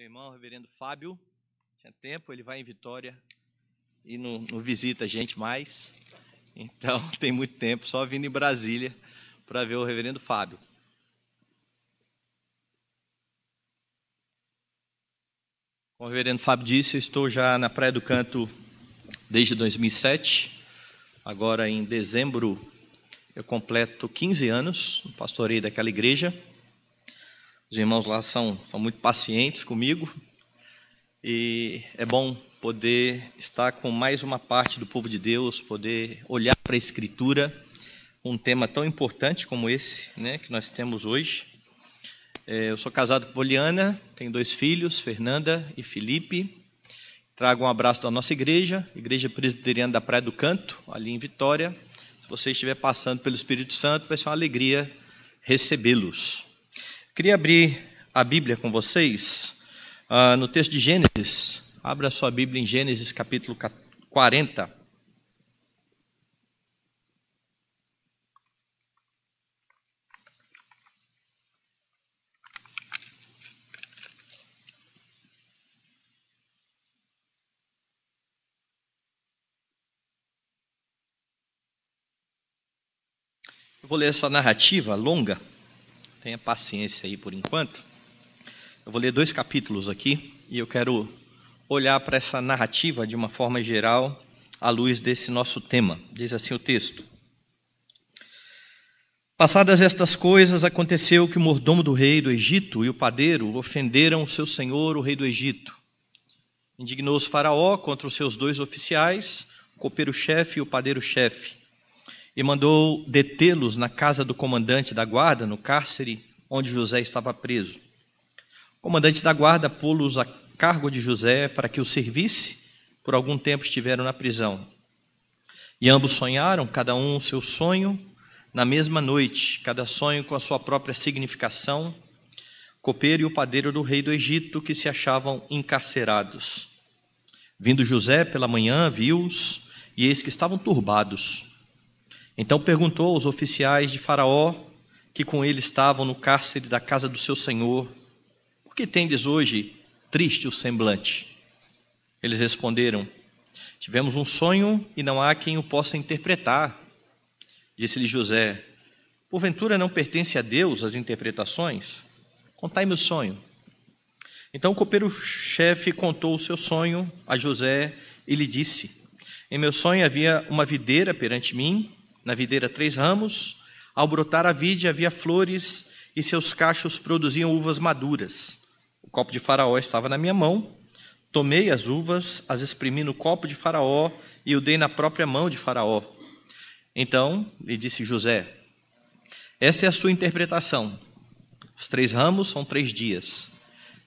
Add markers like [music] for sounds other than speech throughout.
meu irmão, reverendo Fábio. Tinha tempo, ele vai em Vitória e não, não visita a gente mais. Então, [laughs] tem muito tempo, só vindo em Brasília para ver o reverendo Fábio. Como o reverendo Fábio disse, eu estou já na Praia do Canto desde 2007. Agora, em dezembro, eu completo 15 anos, pastorei daquela igreja. Os irmãos lá são, são muito pacientes comigo e é bom poder estar com mais uma parte do povo de Deus, poder olhar para a Escritura, um tema tão importante como esse, né, que nós temos hoje. É, eu sou casado com Poliana, tenho dois filhos, Fernanda e Felipe. Trago um abraço da nossa igreja, Igreja Presbiteriana da Praia do Canto, ali em Vitória. Se você estiver passando pelo Espírito Santo, vai ser uma alegria recebê-los. Queria abrir a Bíblia com vocês uh, no texto de Gênesis. Abra sua Bíblia em Gênesis capítulo 40. Eu vou ler essa narrativa longa Tenha paciência aí por enquanto. Eu vou ler dois capítulos aqui e eu quero olhar para essa narrativa de uma forma geral à luz desse nosso tema. Diz assim o texto: Passadas estas coisas, aconteceu que o mordomo do rei do Egito e o padeiro ofenderam o seu senhor, o rei do Egito. Indignou-se Faraó contra os seus dois oficiais, o copeiro-chefe e o padeiro-chefe e mandou detê-los na casa do comandante da guarda, no cárcere onde José estava preso. O comandante da guarda pô-los a cargo de José para que o servisse, por algum tempo estiveram na prisão. E ambos sonharam, cada um o seu sonho, na mesma noite, cada sonho com a sua própria significação, copeiro e o padeiro do rei do Egito que se achavam encarcerados. Vindo José pela manhã, viu-os, e eis que estavam turbados. Então perguntou aos oficiais de Faraó, que com ele estavam no cárcere da casa do seu senhor: Por que tendes hoje triste o semblante? Eles responderam: Tivemos um sonho e não há quem o possa interpretar. Disse-lhe José: Porventura não pertence a Deus as interpretações? Contai-me o sonho. Então o copeiro-chefe contou o seu sonho a José e lhe disse: Em meu sonho havia uma videira perante mim na videira três ramos, ao brotar a vide havia flores e seus cachos produziam uvas maduras. O copo de Faraó estava na minha mão. Tomei as uvas, as exprimi no copo de Faraó e o dei na própria mão de Faraó. Então lhe disse José: Essa é a sua interpretação. Os três ramos são três dias.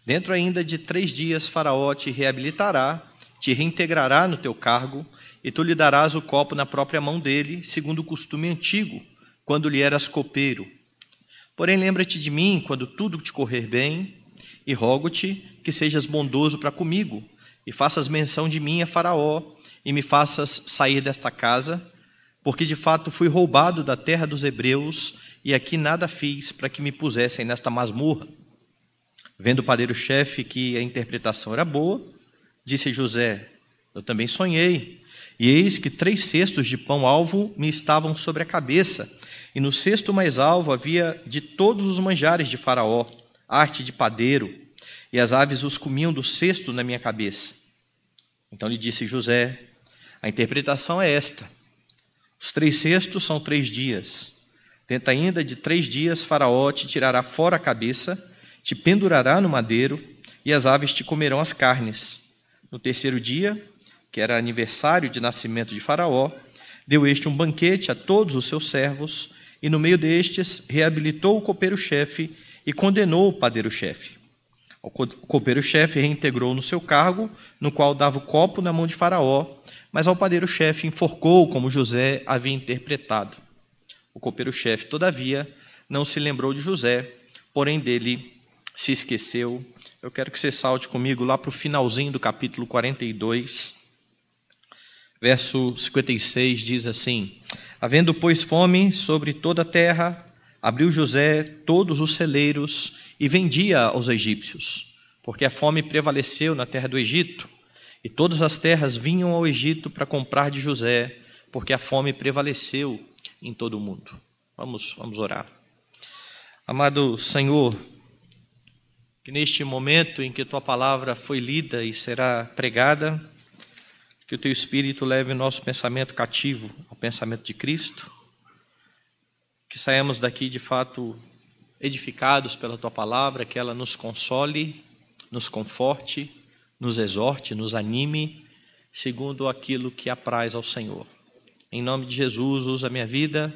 Dentro ainda de três dias, Faraó te reabilitará, te reintegrará no teu cargo e tu lhe darás o copo na própria mão dele, segundo o costume antigo, quando lhe eras copeiro. Porém, lembra-te de mim quando tudo te correr bem, e rogo-te que sejas bondoso para comigo, e faças menção de mim a Faraó, e me faças sair desta casa, porque de fato fui roubado da terra dos hebreus, e aqui nada fiz para que me pusessem nesta masmorra. Vendo o padeiro-chefe que a interpretação era boa, disse José: Eu também sonhei e eis que três cestos de pão alvo me estavam sobre a cabeça, e no cesto mais alvo havia de todos os manjares de Faraó, arte de padeiro, e as aves os comiam do cesto na minha cabeça. Então lhe disse José: A interpretação é esta: os três cestos são três dias. Tenta ainda de três dias, Faraó te tirará fora a cabeça, te pendurará no madeiro, e as aves te comerão as carnes. No terceiro dia, que era aniversário de nascimento de Faraó, deu este um banquete a todos os seus servos, e no meio destes reabilitou o copeiro-chefe e condenou o padeiro-chefe. O copeiro-chefe reintegrou no seu cargo, no qual dava o copo na mão de Faraó, mas ao padeiro-chefe enforcou, como José havia interpretado. O copeiro-chefe, todavia, não se lembrou de José, porém dele se esqueceu. Eu quero que você salte comigo lá para o finalzinho do capítulo 42 verso 56 diz assim: Havendo, pois, fome sobre toda a terra, abriu José todos os celeiros e vendia aos egípcios. porque a fome prevaleceu na terra do Egito, e todas as terras vinham ao Egito para comprar de José, porque a fome prevaleceu em todo o mundo. Vamos, vamos orar. Amado Senhor, que neste momento em que tua palavra foi lida e será pregada, que o teu espírito leve o nosso pensamento cativo ao pensamento de Cristo, que saímos daqui de fato edificados pela tua palavra, que ela nos console, nos conforte, nos exorte, nos anime, segundo aquilo que apraz ao Senhor. Em nome de Jesus, usa a minha vida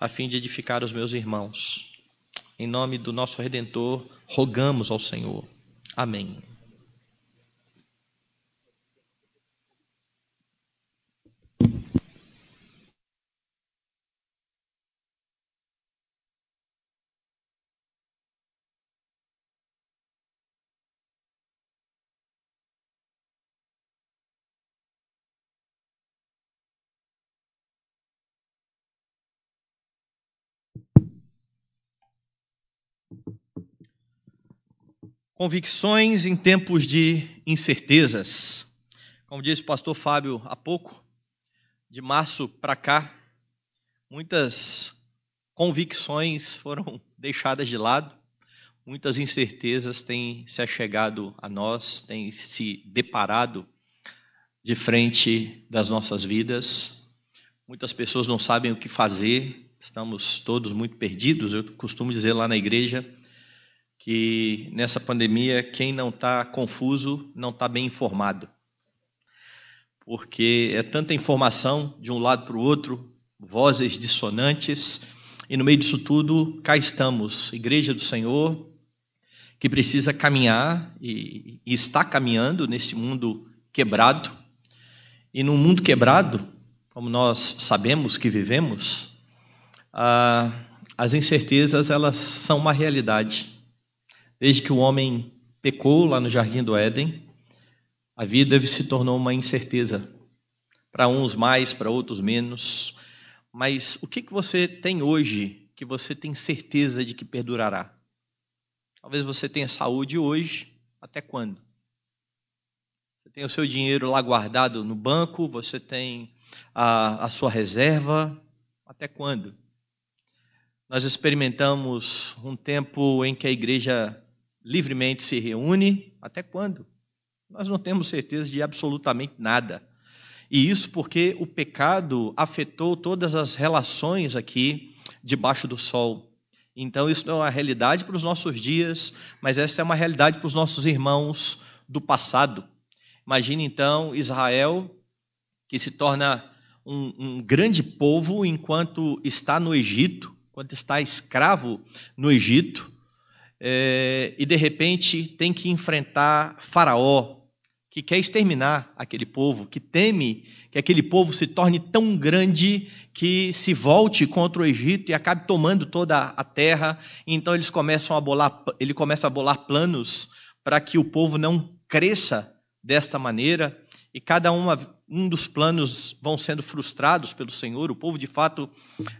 a fim de edificar os meus irmãos. Em nome do nosso Redentor, rogamos ao Senhor. Amém. Convicções em tempos de incertezas. Como disse o pastor Fábio há pouco, de março para cá, muitas convicções foram [laughs] deixadas de lado, muitas incertezas têm se achegado a nós, têm se deparado de frente das nossas vidas. Muitas pessoas não sabem o que fazer, estamos todos muito perdidos. Eu costumo dizer lá na igreja que nessa pandemia quem não está confuso não está bem informado. Porque é tanta informação de um lado para o outro, vozes dissonantes, e no meio disso tudo, cá estamos, Igreja do Senhor, que precisa caminhar e, e está caminhando nesse mundo quebrado. E num mundo quebrado, como nós sabemos que vivemos, ah, as incertezas elas são uma realidade. Desde que o homem pecou lá no jardim do Éden, a vida se tornou uma incerteza. Para uns mais, para outros menos. Mas o que, que você tem hoje que você tem certeza de que perdurará? Talvez você tenha saúde hoje, até quando? Você tem o seu dinheiro lá guardado no banco, você tem a, a sua reserva, até quando? Nós experimentamos um tempo em que a igreja livremente se reúne, até quando? Nós não temos certeza de absolutamente nada. E isso porque o pecado afetou todas as relações aqui debaixo do sol. Então, isso não é uma realidade para os nossos dias, mas essa é uma realidade para os nossos irmãos do passado. Imagine então Israel, que se torna um, um grande povo enquanto está no Egito, enquanto está escravo no Egito, é, e de repente tem que enfrentar Faraó, que quer exterminar aquele povo, que teme que aquele povo se torne tão grande que se volte contra o Egito e acabe tomando toda a terra. Então eles começam a bolar, ele começa a bolar planos para que o povo não cresça desta maneira. E cada uma, um dos planos vão sendo frustrados pelo Senhor. O povo de fato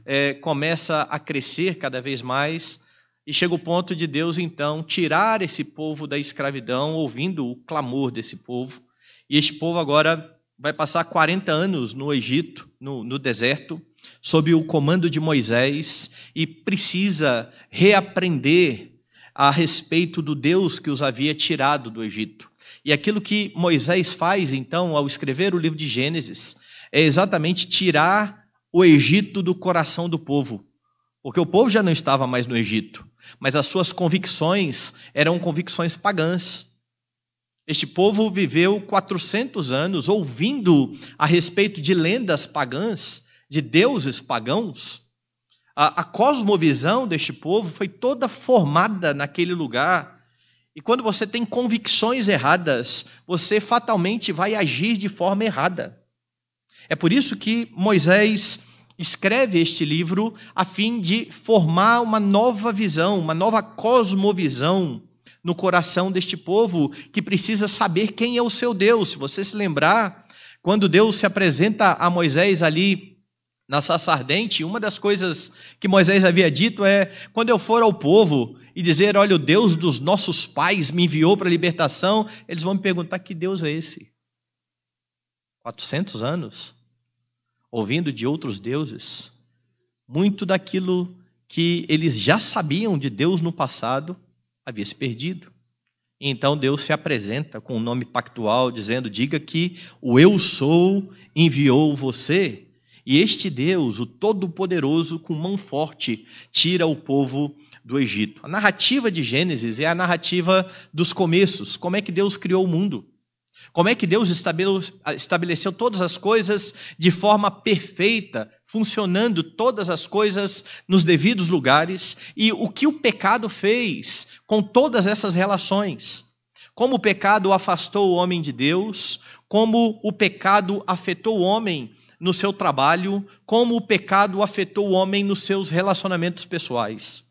é, começa a crescer cada vez mais. E chega o ponto de Deus, então, tirar esse povo da escravidão, ouvindo o clamor desse povo. E este povo agora vai passar 40 anos no Egito, no, no deserto, sob o comando de Moisés, e precisa reaprender a respeito do Deus que os havia tirado do Egito. E aquilo que Moisés faz, então, ao escrever o livro de Gênesis, é exatamente tirar o Egito do coração do povo. Porque o povo já não estava mais no Egito mas as suas convicções eram convicções pagãs. Este povo viveu 400 anos ouvindo a respeito de lendas pagãs, de deuses pagãos. A, a cosmovisão deste povo foi toda formada naquele lugar. E quando você tem convicções erradas, você fatalmente vai agir de forma errada. É por isso que Moisés escreve este livro a fim de formar uma nova visão, uma nova cosmovisão no coração deste povo que precisa saber quem é o seu Deus. Se você se lembrar, quando Deus se apresenta a Moisés ali na sarça ardente, uma das coisas que Moisés havia dito é: quando eu for ao povo e dizer: Olha, o Deus dos nossos pais me enviou para a libertação, eles vão me perguntar: Que Deus é esse? 400 anos? Ouvindo de outros deuses? Muito daquilo que eles já sabiam de Deus no passado havia se perdido. Então Deus se apresenta com um nome pactual, dizendo: Diga que o Eu sou enviou você. E este Deus, o Todo-Poderoso, com mão forte, tira o povo do Egito. A narrativa de Gênesis é a narrativa dos começos. Como é que Deus criou o mundo? Como é que Deus estabeleceu todas as coisas de forma perfeita, funcionando todas as coisas nos devidos lugares e o que o pecado fez com todas essas relações. Como o pecado afastou o homem de Deus, como o pecado afetou o homem no seu trabalho, como o pecado afetou o homem nos seus relacionamentos pessoais.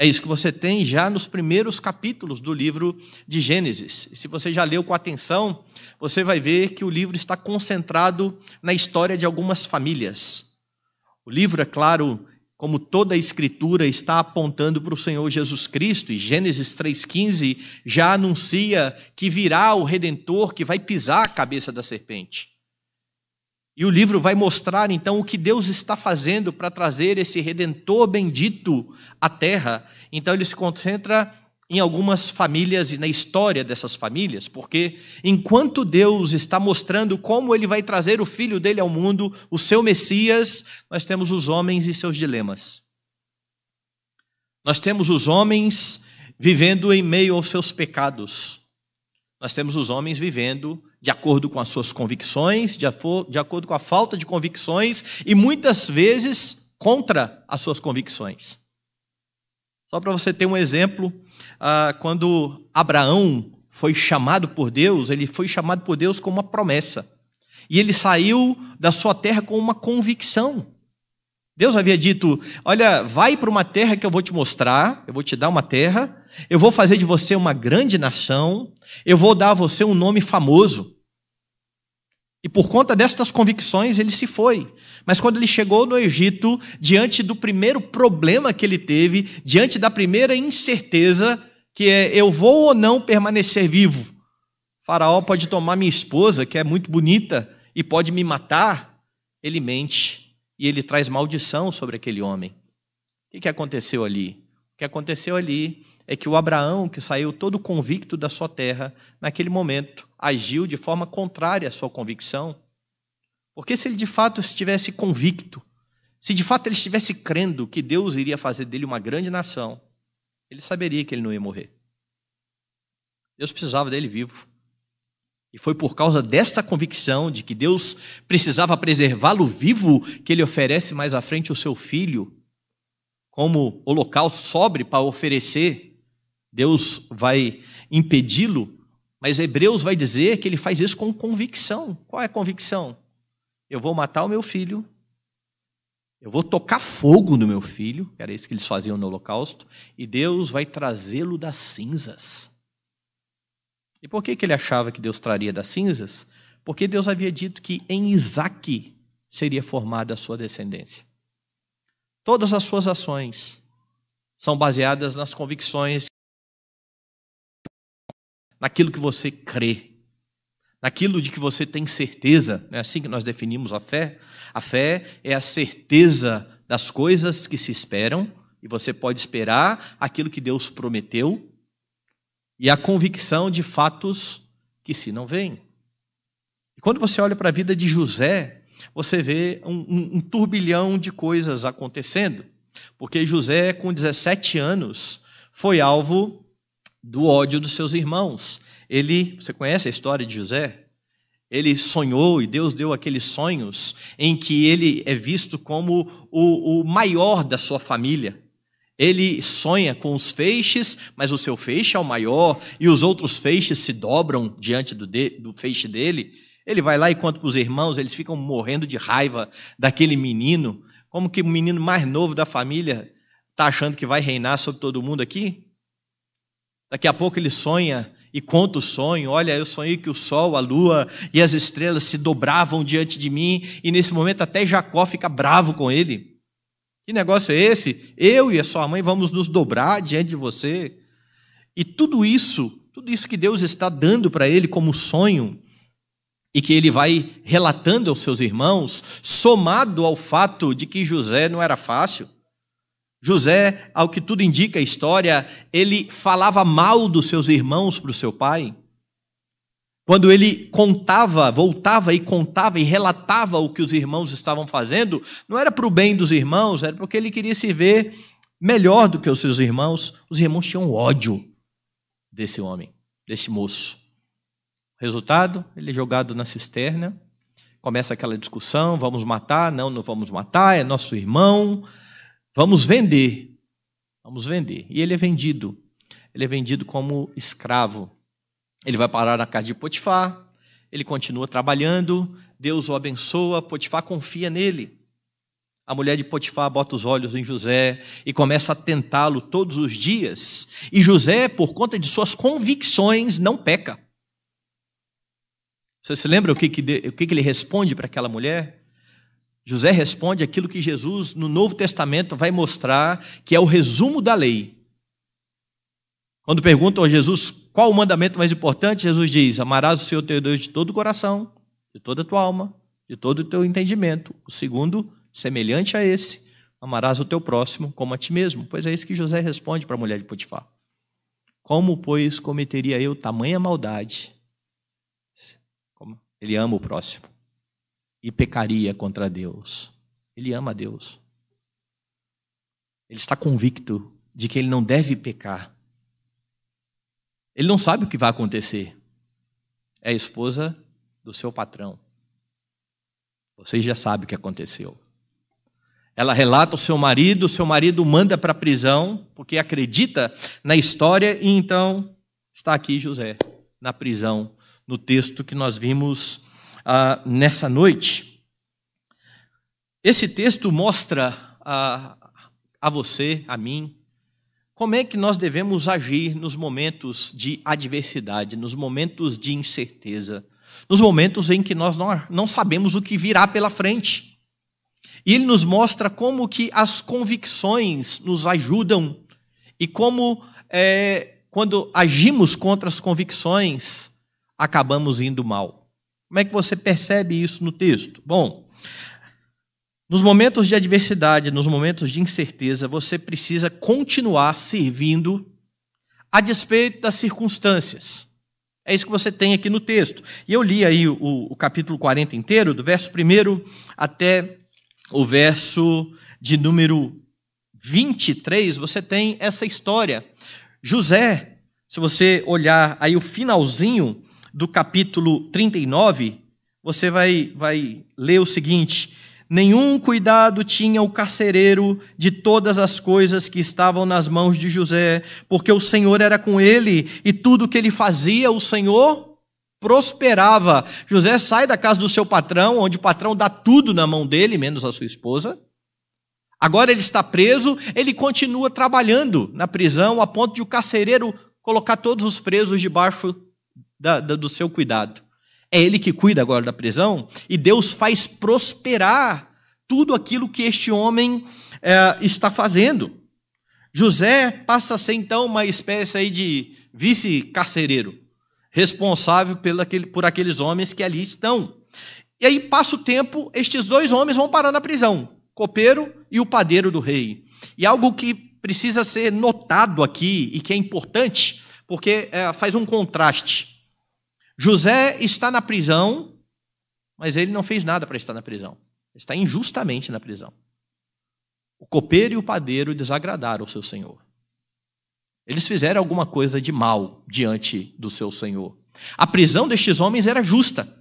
É isso que você tem já nos primeiros capítulos do livro de Gênesis. E se você já leu com atenção, você vai ver que o livro está concentrado na história de algumas famílias. O livro, é claro, como toda a escritura, está apontando para o Senhor Jesus Cristo, e Gênesis 3,15 já anuncia que virá o redentor que vai pisar a cabeça da serpente. E o livro vai mostrar então o que Deus está fazendo para trazer esse redentor bendito à terra. Então ele se concentra em algumas famílias e na história dessas famílias, porque enquanto Deus está mostrando como ele vai trazer o filho dele ao mundo, o seu Messias, nós temos os homens e seus dilemas. Nós temos os homens vivendo em meio aos seus pecados. Nós temos os homens vivendo de acordo com as suas convicções, de, acordo com a falta de convicções e muitas vezes contra as suas convicções. Só para você ter um exemplo, ah, quando Abraão foi chamado por Deus, ele foi chamado por Deus com uma promessa. E ele saiu da sua terra com uma convicção. Deus havia dito: Olha, vai para uma terra que eu vou te mostrar, eu vou te dar uma terra, eu vou fazer de você uma grande nação, eu vou dar a você um nome famoso. E por conta destas convicções ele se foi. Mas quando ele chegou no Egito, diante do primeiro problema que ele teve, diante da primeira incerteza, que é eu vou ou não permanecer vivo. faraó pode tomar minha esposa, que é muito bonita, e pode me matar. Ele mente e ele traz maldição sobre aquele homem. O que aconteceu ali? O que aconteceu ali é que o Abraão, que saiu todo convicto da sua terra, naquele momento agiu de forma contrária à sua convicção. Porque se ele de fato estivesse convicto, se de fato ele estivesse crendo que Deus iria fazer dele uma grande nação, ele saberia que ele não ia morrer. Deus precisava dele vivo. E foi por causa dessa convicção de que Deus precisava preservá-lo vivo que ele oferece mais à frente o seu filho como holocausto sobre para oferecer Deus vai impedi-lo, mas Hebreus vai dizer que ele faz isso com convicção. Qual é a convicção? Eu vou matar o meu filho, eu vou tocar fogo no meu filho, era isso que eles faziam no holocausto, e Deus vai trazê-lo das cinzas. E por que, que ele achava que Deus traria das cinzas? Porque Deus havia dito que em Isaac seria formada a sua descendência. Todas as suas ações são baseadas nas convicções naquilo que você crê, naquilo de que você tem certeza. É assim que nós definimos a fé. A fé é a certeza das coisas que se esperam, e você pode esperar aquilo que Deus prometeu, e a convicção de fatos que se não veem. E quando você olha para a vida de José, você vê um, um, um turbilhão de coisas acontecendo, porque José, com 17 anos, foi alvo do ódio dos seus irmãos. Ele, você conhece a história de José? Ele sonhou e Deus deu aqueles sonhos em que ele é visto como o, o maior da sua família. Ele sonha com os feixes, mas o seu feixe é o maior e os outros feixes se dobram diante do, de, do feixe dele. Ele vai lá e conta para os irmãos, eles ficam morrendo de raiva daquele menino. Como que o menino mais novo da família está achando que vai reinar sobre todo mundo aqui? Daqui a pouco ele sonha e conta o sonho. Olha, eu sonhei que o sol, a lua e as estrelas se dobravam diante de mim, e nesse momento até Jacó fica bravo com ele. Que negócio é esse? Eu e a sua mãe vamos nos dobrar diante de você. E tudo isso, tudo isso que Deus está dando para ele como sonho, e que ele vai relatando aos seus irmãos, somado ao fato de que José não era fácil. José, ao que tudo indica a história, ele falava mal dos seus irmãos para o seu pai. Quando ele contava, voltava e contava e relatava o que os irmãos estavam fazendo, não era para o bem dos irmãos, era porque ele queria se ver melhor do que os seus irmãos. Os irmãos tinham ódio desse homem, desse moço. Resultado, ele é jogado na cisterna, começa aquela discussão: vamos matar? Não, não vamos matar, é nosso irmão, vamos vender. Vamos vender. E ele é vendido. Ele é vendido como escravo ele vai parar na casa de Potifar, ele continua trabalhando, Deus o abençoa, Potifar confia nele. A mulher de Potifar bota os olhos em José e começa a tentá-lo todos os dias. E José, por conta de suas convicções, não peca. Você se lembra o que, que, o que, que ele responde para aquela mulher? José responde aquilo que Jesus, no Novo Testamento, vai mostrar que é o resumo da lei. Quando perguntam a Jesus qual o mandamento mais importante, Jesus diz: Amarás o Senhor teu Deus de todo o coração, de toda a tua alma, de todo o teu entendimento. O segundo, semelhante a esse, amarás o teu próximo como a ti mesmo. Pois é isso que José responde para a mulher de Potifar. Como, pois, cometeria eu tamanha maldade? Ele ama o próximo e pecaria contra Deus. Ele ama Deus. Ele está convicto de que ele não deve pecar ele não sabe o que vai acontecer. É a esposa do seu patrão. Vocês já sabem o que aconteceu. Ela relata o seu marido, o seu marido manda para a prisão, porque acredita na história, e então está aqui José, na prisão, no texto que nós vimos nessa noite. Esse texto mostra a, a você, a mim, como é que nós devemos agir nos momentos de adversidade, nos momentos de incerteza, nos momentos em que nós não, não sabemos o que virá pela frente? E ele nos mostra como que as convicções nos ajudam e como, é, quando agimos contra as convicções, acabamos indo mal. Como é que você percebe isso no texto? Bom, nos momentos de adversidade, nos momentos de incerteza, você precisa continuar servindo a despeito das circunstâncias. É isso que você tem aqui no texto. E eu li aí o, o capítulo 40 inteiro, do verso 1 até o verso de número 23, você tem essa história. José, se você olhar aí o finalzinho do capítulo 39, você vai, vai ler o seguinte: Nenhum cuidado tinha o carcereiro de todas as coisas que estavam nas mãos de José, porque o Senhor era com ele e tudo que ele fazia, o Senhor prosperava. José sai da casa do seu patrão, onde o patrão dá tudo na mão dele, menos a sua esposa. Agora ele está preso, ele continua trabalhando na prisão, a ponto de o carcereiro colocar todos os presos debaixo da, da, do seu cuidado. É ele que cuida agora da prisão e Deus faz prosperar tudo aquilo que este homem é, está fazendo. José passa a ser então uma espécie aí de vice-carcereiro, responsável por aqueles homens que ali estão. E aí passa o tempo, estes dois homens vão parar na prisão, copeiro e o padeiro do rei. E algo que precisa ser notado aqui e que é importante, porque é, faz um contraste. José está na prisão, mas ele não fez nada para estar na prisão. Está injustamente na prisão. O copeiro e o padeiro desagradaram o seu senhor. Eles fizeram alguma coisa de mal diante do seu senhor. A prisão destes homens era justa.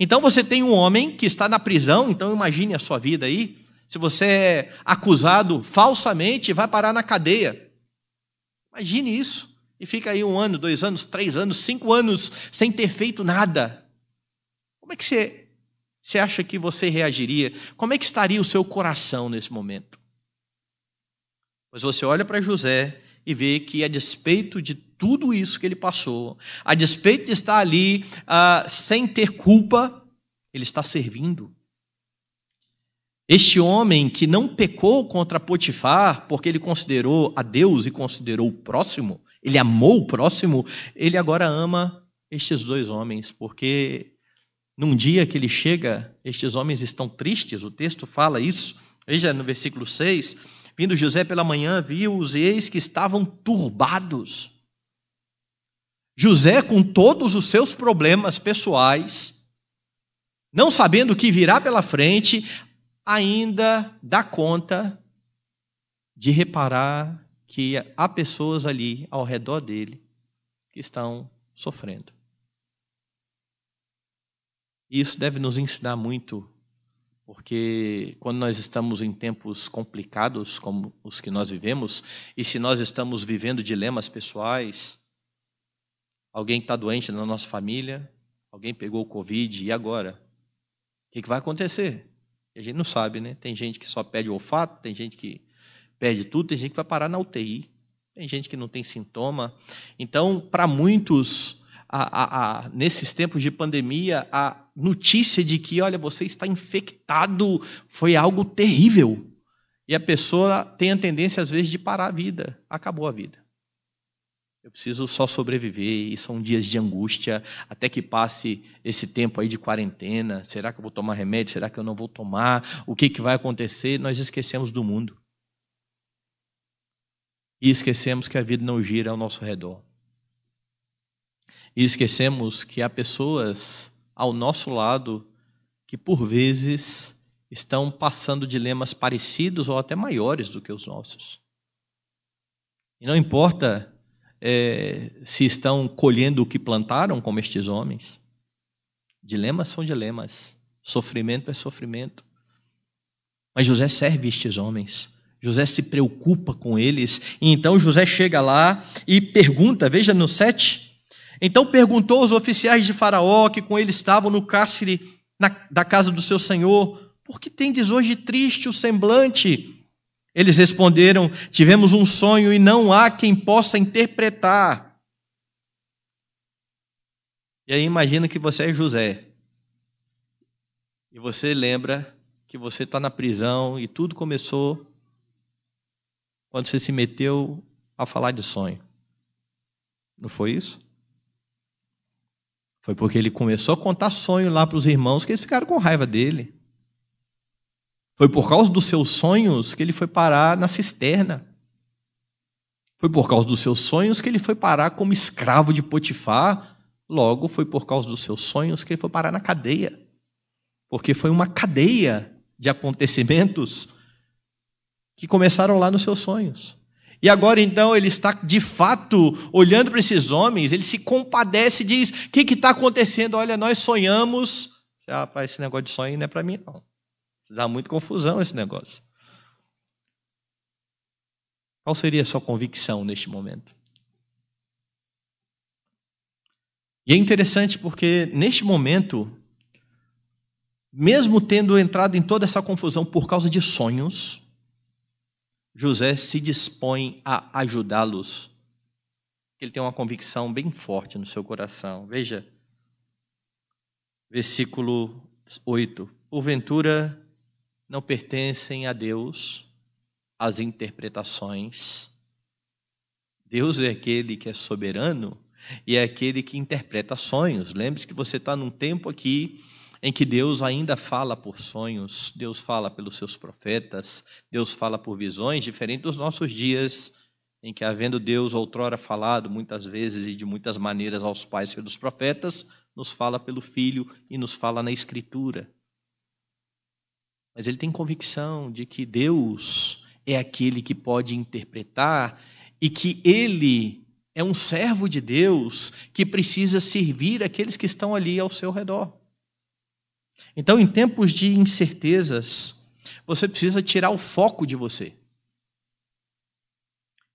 Então você tem um homem que está na prisão, então imagine a sua vida aí. Se você é acusado falsamente, vai parar na cadeia. Imagine isso e fica aí um ano, dois anos, três anos, cinco anos sem ter feito nada, como é que você, você acha que você reagiria? Como é que estaria o seu coração nesse momento? Pois você olha para José e vê que, a despeito de tudo isso que ele passou, a despeito de estar ali uh, sem ter culpa, ele está servindo. Este homem que não pecou contra Potifar, porque ele considerou a Deus e considerou o próximo, ele amou o próximo, ele agora ama estes dois homens, porque num dia que ele chega, estes homens estão tristes, o texto fala isso. Veja no versículo 6: Vindo José pela manhã, viu os ex que estavam turbados. José, com todos os seus problemas pessoais, não sabendo o que virá pela frente, ainda dá conta de reparar que há pessoas ali ao redor dele que estão sofrendo. Isso deve nos ensinar muito, porque quando nós estamos em tempos complicados como os que nós vivemos, e se nós estamos vivendo dilemas pessoais, alguém está doente na nossa família, alguém pegou o Covid, e agora? O que, vai acontecer? A gente não sabe, né? Tem gente que só perde o olfato, tem gente que perde tudo, tem gente que vai parar na UTI, tem gente que não tem sintoma. Então, para muitos, a, a, a, nesses tempos de pandemia, a notícia de que, olha, você está infectado foi algo terrível. E a pessoa tem a tendência, às vezes, de parar a vida. Acabou a vida. Eu preciso só sobreviver, e são dias de angústia, até que passe esse tempo aí de quarentena. Será que eu vou tomar remédio? Será que eu não vou tomar? O que, que vai acontecer? Nós esquecemos do mundo. E esquecemos que a vida não gira ao nosso redor. E esquecemos que há pessoas ao nosso lado que, por vezes, estão passando dilemas parecidos ou até maiores do que os nossos. E não importa é, se estão colhendo o que plantaram, como estes homens. Dilemas são dilemas, sofrimento é sofrimento. Mas José serve estes homens. José se preocupa com eles. E então José chega lá e pergunta, veja no 7. Então perguntou aos oficiais de Faraó que com ele estavam no cárcere na, da casa do seu senhor: Por que tendes hoje triste o semblante? Eles responderam: Tivemos um sonho e não há quem possa interpretar. E aí imagina que você é José. E você lembra que você está na prisão e tudo começou quando você se meteu a falar de sonho. Não foi isso? Foi porque ele começou a contar sonho lá para os irmãos que eles ficaram com raiva dele. Foi por causa dos seus sonhos que ele foi parar na cisterna. Foi por causa dos seus sonhos que ele foi parar como escravo de Potifar. Logo, foi por causa dos seus sonhos que ele foi parar na cadeia. Porque foi uma cadeia de acontecimentos que começaram lá nos seus sonhos. E agora então ele está de fato olhando para esses homens, ele se compadece e diz: O que está acontecendo? Olha, nós sonhamos. Ah, rapaz, esse negócio de sonho não é para mim, não. Dá muita confusão esse negócio. Qual seria a sua convicção neste momento? E é interessante porque, neste momento, mesmo tendo entrado em toda essa confusão por causa de sonhos, José se dispõe a ajudá-los. Ele tem uma convicção bem forte no seu coração. Veja, versículo 8. Porventura não pertencem a Deus as interpretações. Deus é aquele que é soberano e é aquele que interpreta sonhos. Lembre-se que você está num tempo aqui em que Deus ainda fala por sonhos, Deus fala pelos seus profetas, Deus fala por visões, diferente dos nossos dias, em que, havendo Deus outrora falado muitas vezes e de muitas maneiras aos pais pelos profetas, nos fala pelo Filho e nos fala na Escritura mas ele tem convicção de que Deus é aquele que pode interpretar e que ele é um servo de Deus que precisa servir aqueles que estão ali ao seu redor. Então, em tempos de incertezas, você precisa tirar o foco de você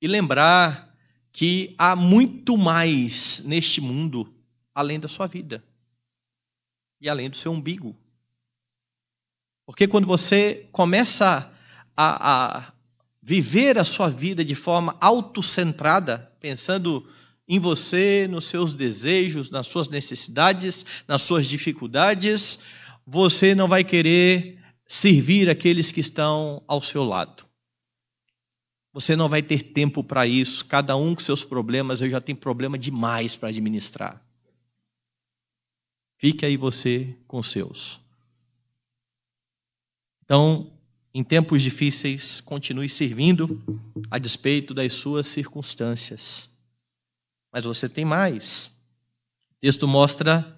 e lembrar que há muito mais neste mundo além da sua vida e além do seu umbigo. Porque quando você começa a, a viver a sua vida de forma autocentrada, pensando em você, nos seus desejos, nas suas necessidades, nas suas dificuldades, você não vai querer servir aqueles que estão ao seu lado. Você não vai ter tempo para isso, cada um com seus problemas, eu já tenho problema demais para administrar. Fique aí você com os seus. Então, em tempos difíceis, continue servindo a despeito das suas circunstâncias. Mas você tem mais. O texto mostra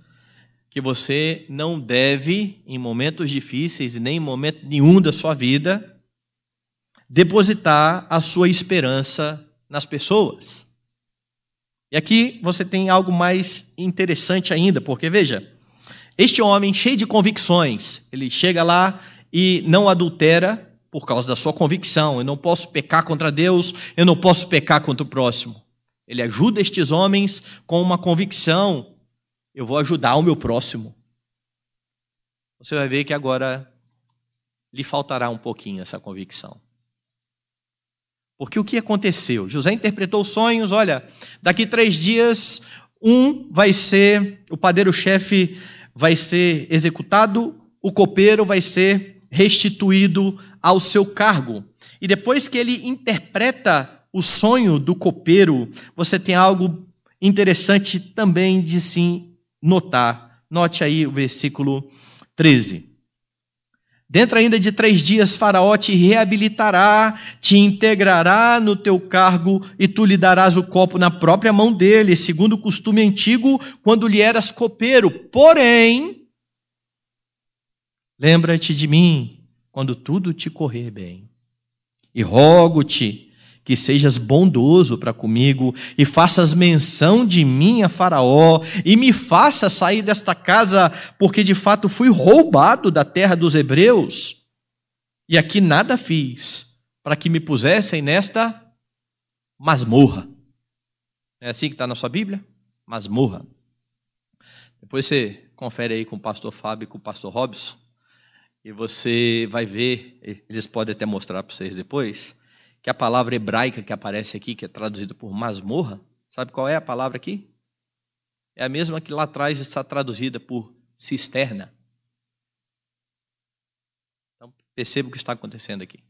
que você não deve, em momentos difíceis nem em momento nenhum da sua vida, depositar a sua esperança nas pessoas. E aqui você tem algo mais interessante ainda, porque veja, este homem cheio de convicções, ele chega lá e não adultera por causa da sua convicção. Eu não posso pecar contra Deus, eu não posso pecar contra o próximo. Ele ajuda estes homens com uma convicção: eu vou ajudar o meu próximo. Você vai ver que agora lhe faltará um pouquinho essa convicção. Porque o que aconteceu? José interpretou sonhos, olha, daqui três dias, um vai ser, o padeiro-chefe vai ser executado, o copeiro vai ser restituído ao seu cargo. E depois que ele interpreta o sonho do copeiro, você tem algo interessante também de se notar. Note aí o versículo 13. Dentro ainda de três dias, Faraó te reabilitará, te integrará no teu cargo e tu lhe darás o copo na própria mão dele, segundo o costume antigo, quando lhe eras copeiro. Porém, Lembra-te de mim quando tudo te correr bem. E rogo-te que sejas bondoso para comigo e faças menção de mim a Faraó e me faça sair desta casa, porque de fato fui roubado da terra dos hebreus. E aqui nada fiz para que me pusessem nesta masmorra. É assim que está na sua Bíblia? Masmorra. Depois você confere aí com o pastor Fábio e com o pastor Robson e você vai ver, eles podem até mostrar para vocês depois, que a palavra hebraica que aparece aqui, que é traduzida por masmorra, sabe qual é a palavra aqui? É a mesma que lá atrás está traduzida por cisterna. Então, perceba o que está acontecendo aqui.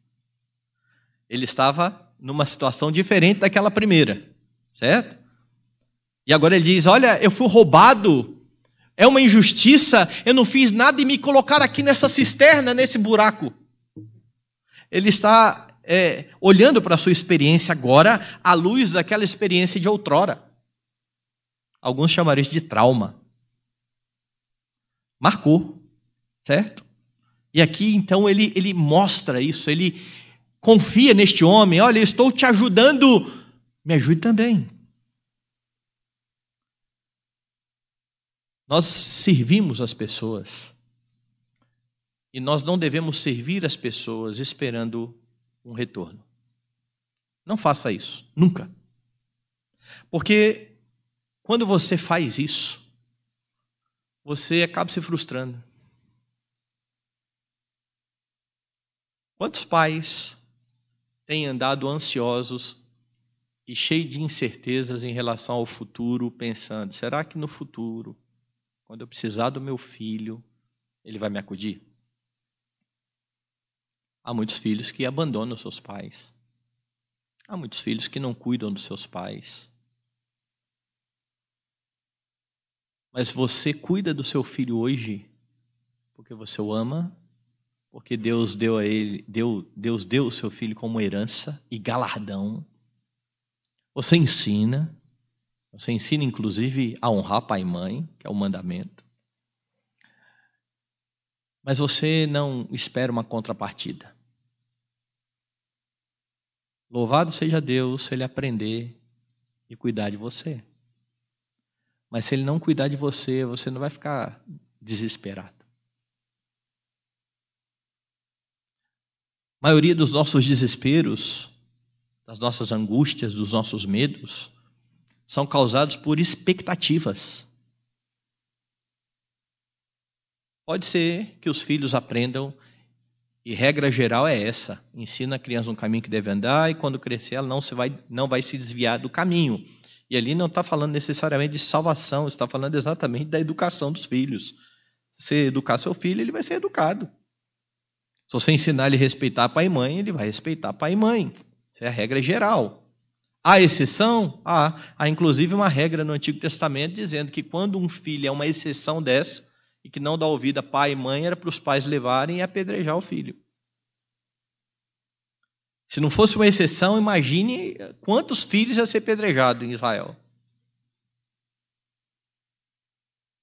Ele estava numa situação diferente daquela primeira, certo? E agora ele diz: Olha, eu fui roubado é uma injustiça, eu não fiz nada e me colocar aqui nessa cisterna, nesse buraco. Ele está é, olhando para a sua experiência agora à luz daquela experiência de outrora. Alguns chamariam isso de trauma. Marcou, certo? E aqui então ele, ele mostra isso, ele confia neste homem: olha, eu estou te ajudando, me ajude também. Nós servimos as pessoas. E nós não devemos servir as pessoas esperando um retorno. Não faça isso, nunca. Porque quando você faz isso, você acaba se frustrando. Quantos pais têm andado ansiosos e cheios de incertezas em relação ao futuro, pensando: será que no futuro quando eu precisar do meu filho, ele vai me acudir? Há muitos filhos que abandonam seus pais. Há muitos filhos que não cuidam dos seus pais. Mas você cuida do seu filho hoje porque você o ama, porque Deus deu a ele, deu, Deus deu o seu filho como herança e galardão. Você ensina, você ensina, inclusive, a honrar pai e mãe, que é o mandamento. Mas você não espera uma contrapartida. Louvado seja Deus se ele aprender e cuidar de você. Mas se ele não cuidar de você, você não vai ficar desesperado. A maioria dos nossos desesperos, das nossas angústias, dos nossos medos, são causados por expectativas. Pode ser que os filhos aprendam, e regra geral é essa: ensina a criança um caminho que deve andar, e quando crescer, ela não, se vai, não vai se desviar do caminho. E ali não está falando necessariamente de salvação, está falando exatamente da educação dos filhos. Se educar seu filho, ele vai ser educado. Se você ensinar ele a respeitar pai e mãe, ele vai respeitar pai e mãe. Essa é a regra geral. Há exceção? Há. Há inclusive uma regra no Antigo Testamento dizendo que quando um filho é uma exceção dessa, e que não dá ouvido a pai e mãe, era para os pais levarem e apedrejar o filho. Se não fosse uma exceção, imagine quantos filhos iam ser apedrejados em Israel.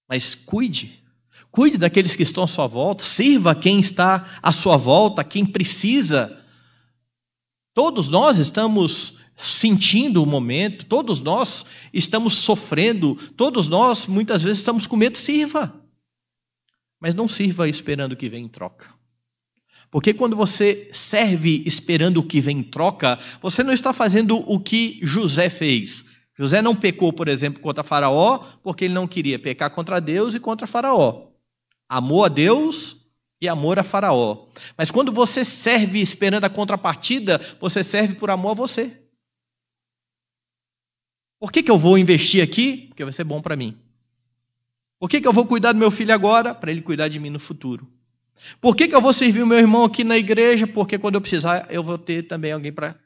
Mas cuide, cuide daqueles que estão à sua volta, sirva quem está à sua volta, quem precisa. Todos nós estamos sentindo o momento, todos nós estamos sofrendo, todos nós muitas vezes estamos com medo, sirva. Mas não sirva esperando o que vem em troca. Porque quando você serve esperando o que vem em troca, você não está fazendo o que José fez. José não pecou, por exemplo, contra Faraó, porque ele não queria pecar contra Deus e contra Faraó. Amou a Deus e amor a Faraó. Mas quando você serve esperando a contrapartida, você serve por amor a você. Por que, que eu vou investir aqui? Porque vai ser bom para mim. Por que, que eu vou cuidar do meu filho agora? Para ele cuidar de mim no futuro. Por que, que eu vou servir o meu irmão aqui na igreja? Porque quando eu precisar, eu vou ter também alguém para.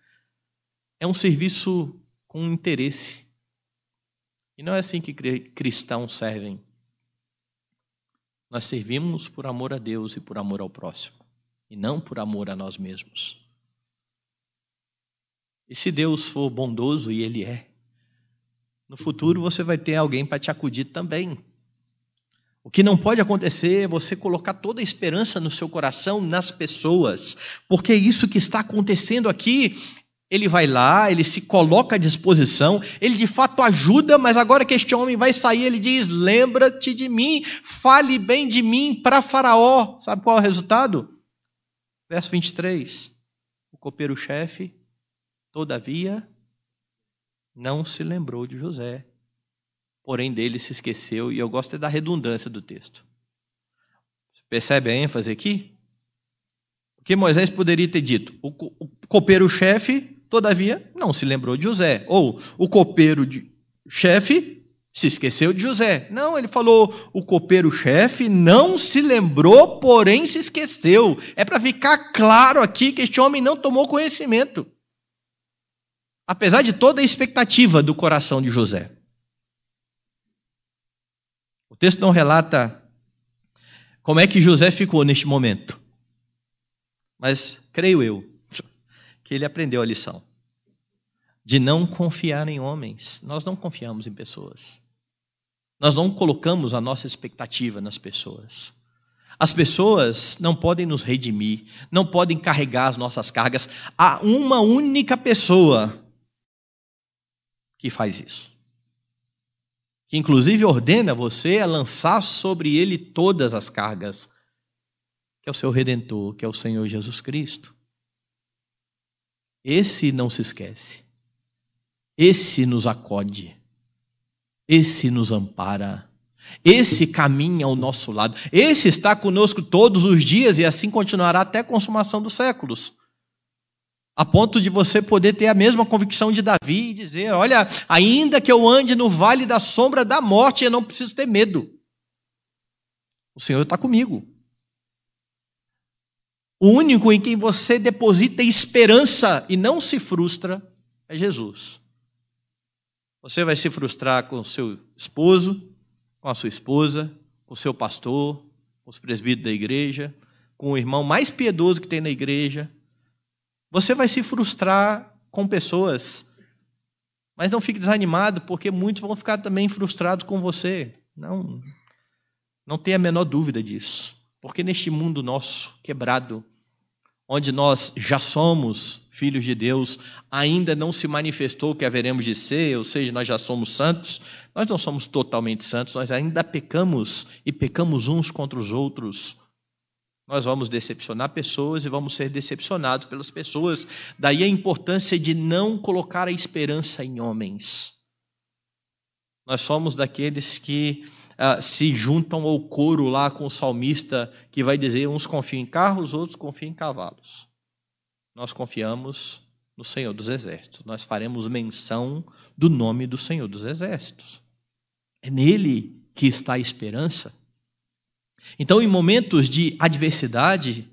É um serviço com interesse. E não é assim que cristãos servem. Nós servimos por amor a Deus e por amor ao próximo, e não por amor a nós mesmos. E se Deus for bondoso, e Ele é, no futuro você vai ter alguém para te acudir também. O que não pode acontecer é você colocar toda a esperança no seu coração nas pessoas, porque é isso que está acontecendo aqui. Ele vai lá, ele se coloca à disposição, ele de fato ajuda, mas agora que este homem vai sair, ele diz: Lembra-te de mim, fale bem de mim para Faraó. Sabe qual é o resultado? Verso 23. O copeiro-chefe, todavia, não se lembrou de José, porém dele se esqueceu, e eu gosto da redundância do texto. Percebe a ênfase aqui? O que Moisés poderia ter dito? O copeiro-chefe, todavia, não se lembrou de José. Ou o copeiro-chefe se esqueceu de José. Não, ele falou: o copeiro-chefe não se lembrou, porém se esqueceu. É para ficar claro aqui que este homem não tomou conhecimento apesar de toda a expectativa do coração de José. O texto não relata como é que José ficou neste momento, mas creio eu que ele aprendeu a lição de não confiar em homens. Nós não confiamos em pessoas. Nós não colocamos a nossa expectativa nas pessoas. As pessoas não podem nos redimir, não podem carregar as nossas cargas. Há uma única pessoa que faz isso. Que inclusive ordena você a lançar sobre ele todas as cargas, que é o seu redentor, que é o Senhor Jesus Cristo. Esse não se esquece. Esse nos acode. Esse nos ampara. Esse caminha ao nosso lado. Esse está conosco todos os dias e assim continuará até a consumação dos séculos a ponto de você poder ter a mesma convicção de Davi e dizer: Olha, ainda que eu ande no vale da sombra da morte, eu não preciso ter medo. O Senhor está comigo. O único em quem você deposita esperança e não se frustra é Jesus. Você vai se frustrar com o seu esposo, com a sua esposa, com o seu pastor, com os presbíteros da igreja, com o irmão mais piedoso que tem na igreja, você vai se frustrar com pessoas, mas não fique desanimado, porque muitos vão ficar também frustrados com você. Não, não tenha a menor dúvida disso. Porque neste mundo nosso quebrado, onde nós já somos filhos de Deus, ainda não se manifestou o que haveremos de ser, ou seja, nós já somos santos, nós não somos totalmente santos, nós ainda pecamos e pecamos uns contra os outros nós vamos decepcionar pessoas e vamos ser decepcionados pelas pessoas. Daí a importância de não colocar a esperança em homens. Nós somos daqueles que uh, se juntam ao coro lá com o salmista, que vai dizer: uns confiam em carros, outros confiam em cavalos. Nós confiamos no Senhor dos Exércitos. Nós faremos menção do nome do Senhor dos Exércitos. É nele que está a esperança. Então, em momentos de adversidade,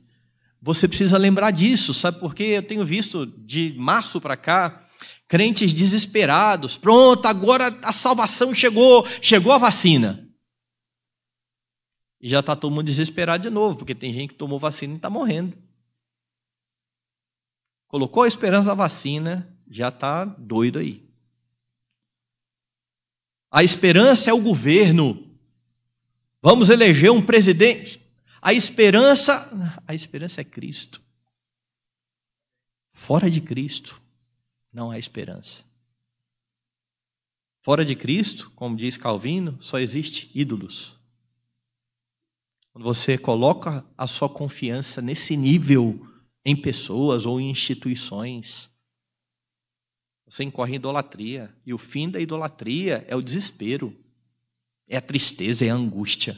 você precisa lembrar disso, sabe? Porque eu tenho visto de março para cá crentes desesperados. Pronto, agora a salvação chegou, chegou a vacina. E já está todo mundo desesperado de novo, porque tem gente que tomou vacina e está morrendo. Colocou a esperança na vacina, já está doido aí. A esperança é o governo. Vamos eleger um presidente. A esperança, a esperança é Cristo. Fora de Cristo não há esperança. Fora de Cristo, como diz Calvino, só existe ídolos. Quando você coloca a sua confiança nesse nível em pessoas ou em instituições, você incorre em idolatria. E o fim da idolatria é o desespero, é a tristeza, é a angústia,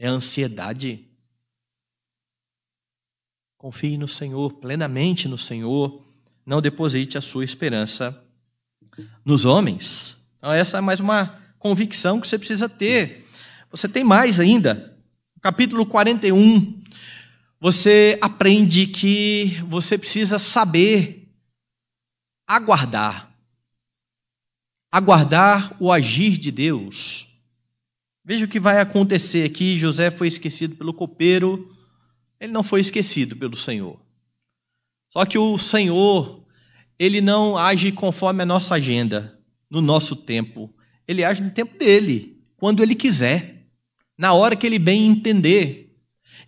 é a ansiedade. Confie no Senhor, plenamente no Senhor. Não deposite a sua esperança nos homens. Então, essa é mais uma convicção que você precisa ter. Você tem mais ainda. Capítulo 41, você aprende que você precisa saber aguardar. Aguardar o agir de Deus. Veja o que vai acontecer aqui. José foi esquecido pelo copeiro ele não foi esquecido pelo Senhor. Só que o Senhor, ele não age conforme a nossa agenda, no nosso tempo. Ele age no tempo dele, quando ele quiser, na hora que ele bem entender.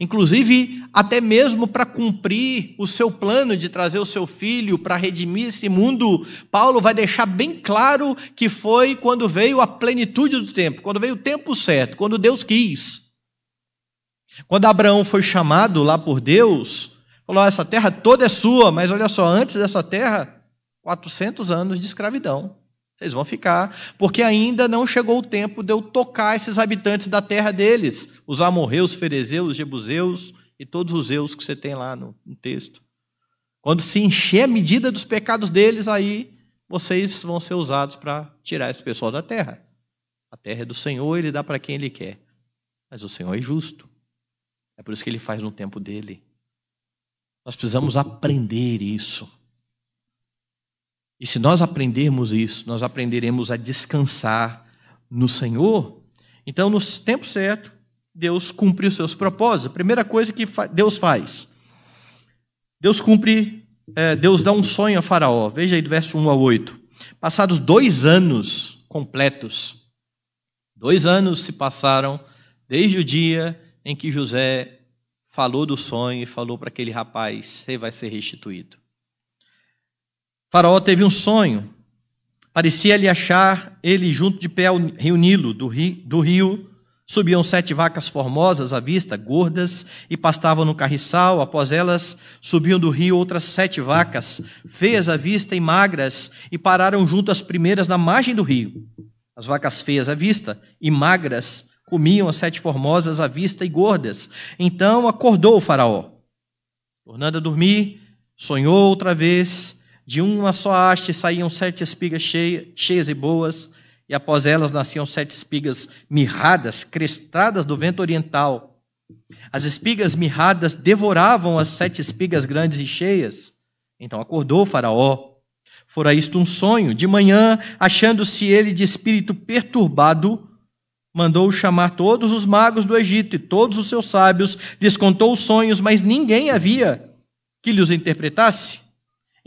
Inclusive, até mesmo para cumprir o seu plano de trazer o seu filho para redimir esse mundo, Paulo vai deixar bem claro que foi quando veio a plenitude do tempo, quando veio o tempo certo, quando Deus quis. Quando Abraão foi chamado lá por Deus, falou: essa terra toda é sua, mas olha só, antes dessa terra, 400 anos de escravidão. Vocês vão ficar, porque ainda não chegou o tempo de eu tocar esses habitantes da terra deles, os amorreus, ferezeus, jebuseus e todos os eus que você tem lá no, no texto. Quando se encher a medida dos pecados deles, aí vocês vão ser usados para tirar esse pessoal da terra. A terra é do Senhor, ele dá para quem ele quer. Mas o Senhor é justo. É por isso que ele faz no tempo dele. Nós precisamos aprender isso. E se nós aprendermos isso, nós aprenderemos a descansar no Senhor. Então, no tempo certo, Deus cumpre os seus propósitos. A primeira coisa que Deus faz, Deus cumpre, é, Deus dá um sonho a Faraó. Veja aí do verso 1 a 8. Passados dois anos completos, dois anos se passaram desde o dia em que José falou do sonho e falou para aquele rapaz: você vai ser restituído. Faraó teve um sonho. Parecia-lhe achar ele junto de pé ao rio Nilo, do rio, do rio subiam sete vacas formosas à vista, gordas, e pastavam no carriçal. Após elas, subiam do rio outras sete vacas, feias à vista e magras, e pararam junto às primeiras na margem do rio. As vacas feias à vista e magras comiam as sete formosas à vista e gordas. Então acordou o faraó. Tornando a dormir, sonhou outra vez. De uma só haste saíam sete espigas cheias, cheias e boas, e após elas nasciam sete espigas mirradas, crestadas do vento oriental. As espigas mirradas devoravam as sete espigas grandes e cheias. Então acordou faraó. Fora isto um sonho. De manhã, achando-se ele de espírito perturbado, mandou chamar todos os magos do Egito e todos os seus sábios, lhes contou os sonhos, mas ninguém havia que lhes interpretasse.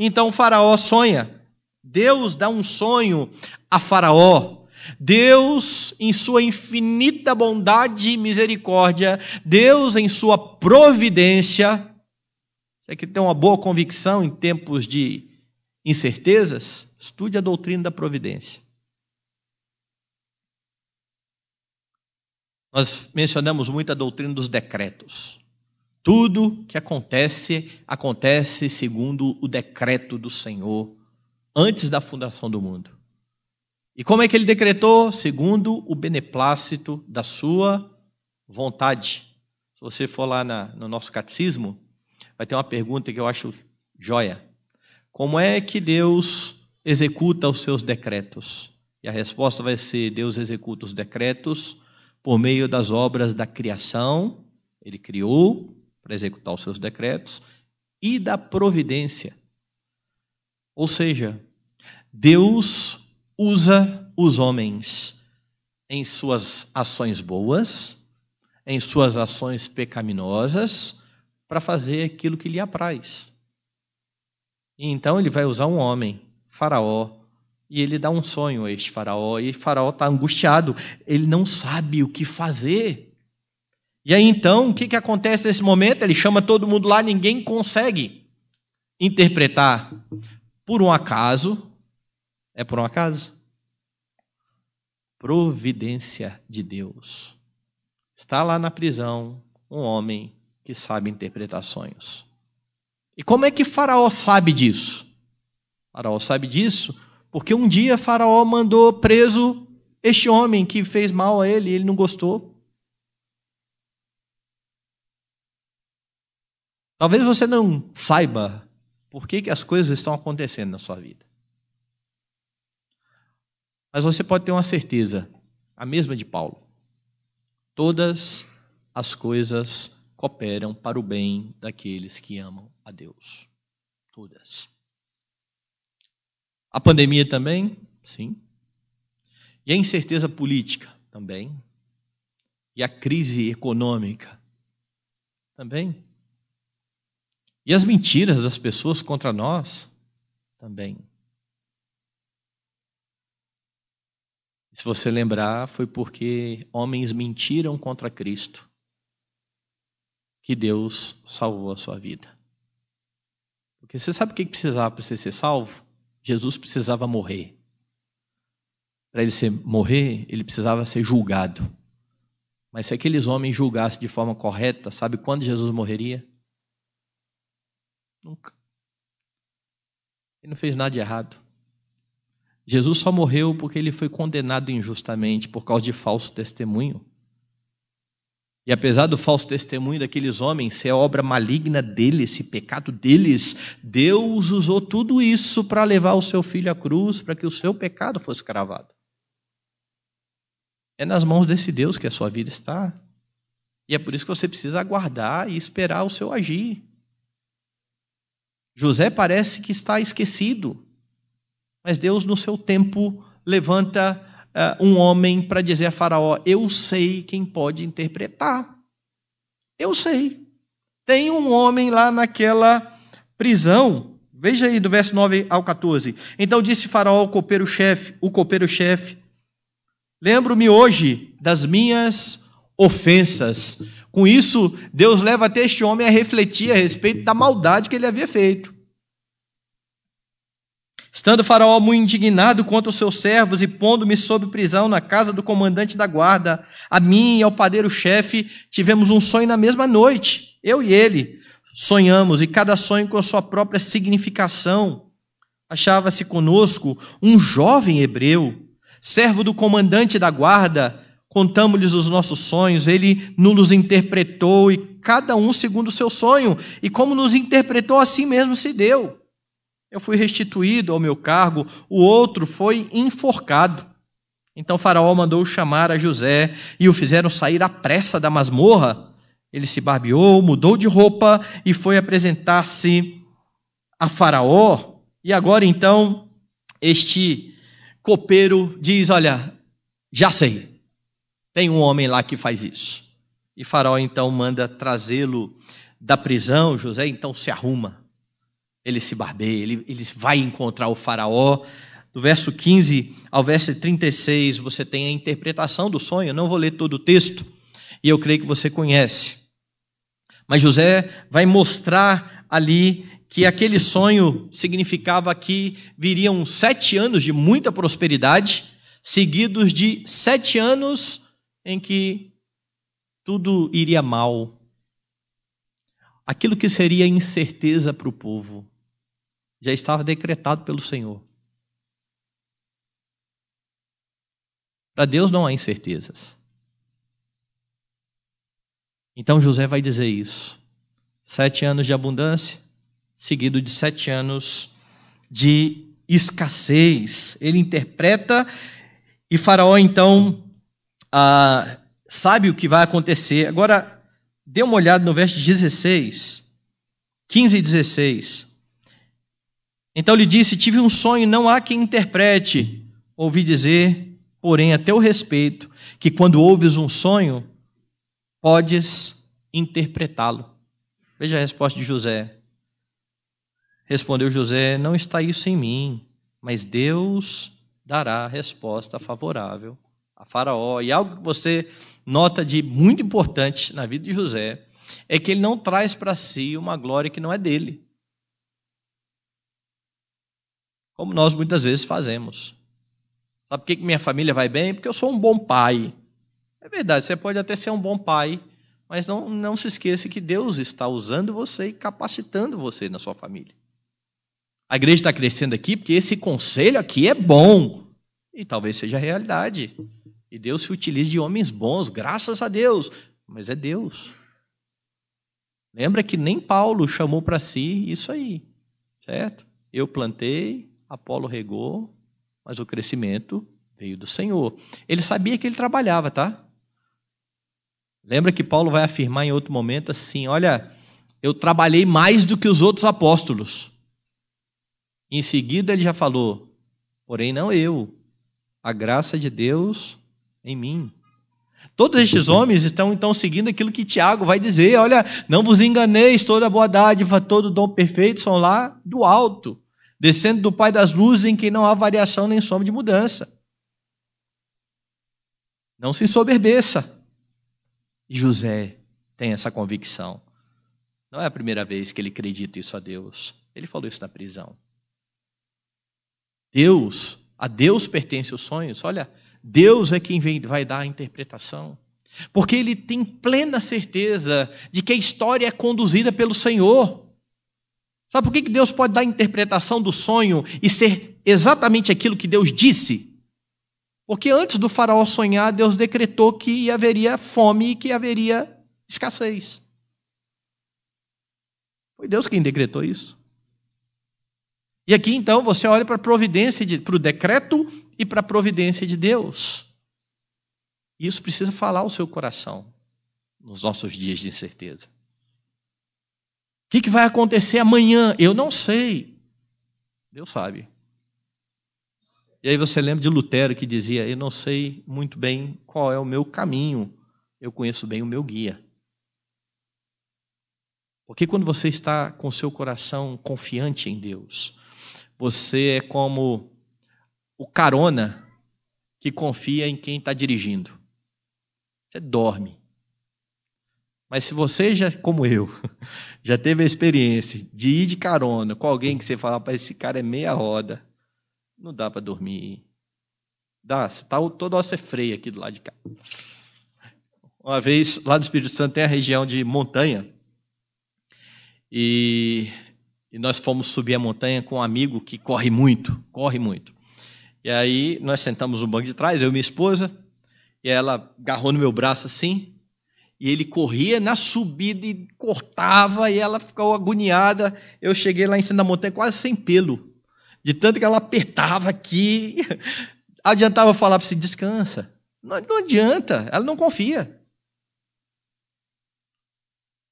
Então Faraó sonha. Deus dá um sonho a Faraó. Deus, em sua infinita bondade e misericórdia, Deus, em sua providência, você que tem uma boa convicção em tempos de incertezas, estude a doutrina da providência. Nós mencionamos muito a doutrina dos decretos. Tudo que acontece, acontece segundo o decreto do Senhor, antes da fundação do mundo. E como é que ele decretou? Segundo o beneplácito da sua vontade. Se você for lá na, no nosso catecismo, vai ter uma pergunta que eu acho joia. Como é que Deus executa os seus decretos? E a resposta vai ser: Deus executa os decretos por meio das obras da criação, ele criou, para executar os seus decretos e da providência. Ou seja, Deus usa os homens em suas ações boas, em suas ações pecaminosas, para fazer aquilo que lhe apraz. E então ele vai usar um homem, Faraó, e ele dá um sonho a este Faraó, e Faraó está angustiado, ele não sabe o que fazer. E aí então, o que, que acontece nesse momento? Ele chama todo mundo lá, ninguém consegue interpretar. Por um acaso, é por um acaso? Providência de Deus. Está lá na prisão um homem que sabe interpretar sonhos. E como é que Faraó sabe disso? Faraó sabe disso porque um dia Faraó mandou preso este homem que fez mal a ele e ele não gostou. Talvez você não saiba por que, que as coisas estão acontecendo na sua vida. Mas você pode ter uma certeza, a mesma de Paulo. Todas as coisas cooperam para o bem daqueles que amam a Deus. Todas. A pandemia também, sim. E a incerteza política também. E a crise econômica também. E as mentiras das pessoas contra nós também. Se você lembrar, foi porque homens mentiram contra Cristo que Deus salvou a sua vida. Porque você sabe o que precisava para você ser salvo? Jesus precisava morrer. Para ele ser, morrer, ele precisava ser julgado. Mas se aqueles homens julgassem de forma correta, sabe quando Jesus morreria? Nunca. Ele não fez nada de errado. Jesus só morreu porque ele foi condenado injustamente por causa de falso testemunho. E apesar do falso testemunho daqueles homens ser obra maligna deles, esse pecado deles, Deus usou tudo isso para levar o seu filho à cruz, para que o seu pecado fosse cravado. É nas mãos desse Deus que a sua vida está. E é por isso que você precisa aguardar e esperar o seu agir. José parece que está esquecido, mas Deus, no seu tempo, levanta uh, um homem para dizer a Faraó: Eu sei quem pode interpretar. Eu sei. Tem um homem lá naquela prisão. Veja aí do verso 9 ao 14. Então disse Faraó ao copeiro-chefe, o copeiro-chefe: Lembro-me hoje das minhas ofensas. Com isso, Deus leva até este homem a refletir a respeito da maldade que ele havia feito. Estando Faraó muito indignado contra os seus servos e pondo-me sob prisão na casa do comandante da guarda, a mim e ao padeiro-chefe tivemos um sonho na mesma noite, eu e ele. Sonhamos, e cada sonho com a sua própria significação. Achava-se conosco um jovem hebreu, servo do comandante da guarda. Contamos-lhes os nossos sonhos, ele nos interpretou, e cada um segundo o seu sonho, e como nos interpretou, assim mesmo se deu. Eu fui restituído ao meu cargo, o outro foi enforcado. Então Faraó mandou chamar a José e o fizeram sair à pressa da masmorra. Ele se barbeou, mudou de roupa e foi apresentar-se a Faraó. E agora então, este copeiro diz: Olha, já sei, tem um homem lá que faz isso. E Faraó então manda trazê-lo da prisão. José então se arruma ele se barbeia, ele, ele vai encontrar o faraó. Do verso 15 ao verso 36, você tem a interpretação do sonho. Eu não vou ler todo o texto, e eu creio que você conhece. Mas José vai mostrar ali que aquele sonho significava que viriam sete anos de muita prosperidade, seguidos de sete anos em que tudo iria mal. Aquilo que seria incerteza para o povo já estava decretado pelo Senhor. Para Deus não há incertezas. Então José vai dizer isso. Sete anos de abundância, seguido de sete anos de escassez. Ele interpreta e Faraó então ah, sabe o que vai acontecer. Agora, dê uma olhada no verso 16, 15 e 16. Então lhe disse: Tive um sonho, não há quem interprete. Ouvi dizer, porém, a teu respeito, que quando ouves um sonho, podes interpretá-lo. Veja a resposta de José. Respondeu José: Não está isso em mim, mas Deus dará resposta favorável a Faraó. E algo que você nota de muito importante na vida de José é que ele não traz para si uma glória que não é dele. Como nós muitas vezes fazemos. Sabe por que minha família vai bem? Porque eu sou um bom pai. É verdade, você pode até ser um bom pai, mas não, não se esqueça que Deus está usando você e capacitando você na sua família. A igreja está crescendo aqui porque esse conselho aqui é bom. E talvez seja realidade. E Deus se utilize de homens bons, graças a Deus. Mas é Deus. Lembra que nem Paulo chamou para si isso aí, certo? Eu plantei, Apolo regou, mas o crescimento veio do Senhor. Ele sabia que ele trabalhava, tá? Lembra que Paulo vai afirmar em outro momento assim: olha, eu trabalhei mais do que os outros apóstolos. Em seguida ele já falou: porém não eu, a graça de Deus em mim. Todos estes homens estão então seguindo aquilo que Tiago vai dizer: olha, não vos enganeis, toda boa dádiva, todo dom perfeito são lá do alto, descendo do Pai das luzes, em quem não há variação nem sombra de mudança. Não se soberbeça. José tem essa convicção. Não é a primeira vez que ele acredita isso a Deus. Ele falou isso na prisão. Deus, a Deus pertence os sonhos. Olha, Deus é quem vai dar a interpretação. Porque ele tem plena certeza de que a história é conduzida pelo Senhor. Sabe por que Deus pode dar a interpretação do sonho e ser exatamente aquilo que Deus disse? Porque antes do faraó sonhar, Deus decretou que haveria fome e que haveria escassez. Foi Deus quem decretou isso. E aqui então você olha para a providência, para o decreto e para a providência de Deus. Isso precisa falar ao seu coração nos nossos dias de incerteza. O que, que vai acontecer amanhã? Eu não sei. Deus sabe. E aí você lembra de Lutero que dizia: Eu não sei muito bem qual é o meu caminho, eu conheço bem o meu guia. Porque quando você está com seu coração confiante em Deus, você é como o carona que confia em quem está dirigindo. Você dorme. Mas se você já, como eu, [laughs] já teve a experiência de ir de carona com alguém que você fala, para esse cara é meia roda, não dá para dormir. Dá, você tá toda hora você freia aqui do lado de cá. Uma vez, lá no Espírito Santo tem a região de montanha. E, e nós fomos subir a montanha com um amigo que corre muito, corre muito. E aí nós sentamos no banco de trás, eu e minha esposa, e ela agarrou no meu braço assim, e ele corria na subida e cortava, e ela ficou agoniada. Eu cheguei lá em cima da montanha quase sem pelo, de tanto que ela apertava aqui. [laughs] Adiantava falar para você, descansa. Não, não adianta, ela não confia.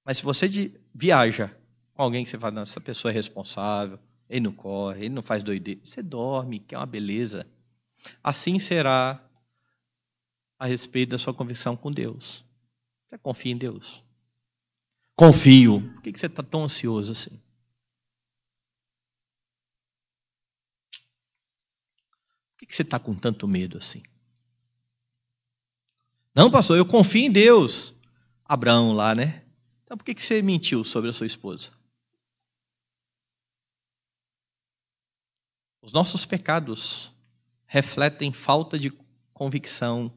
Mas se você viaja com alguém que você fala, não, essa pessoa é responsável, ele não corre, ele não faz doideira. Você dorme, que é uma beleza. Assim será a respeito da sua convicção com Deus. Você confia em Deus? Confio. Por que você está tão ansioso assim? Por que você está com tanto medo assim? Não, pastor, eu confio em Deus. Abraão lá, né? Então por que você mentiu sobre a sua esposa? Os nossos pecados refletem falta de convicção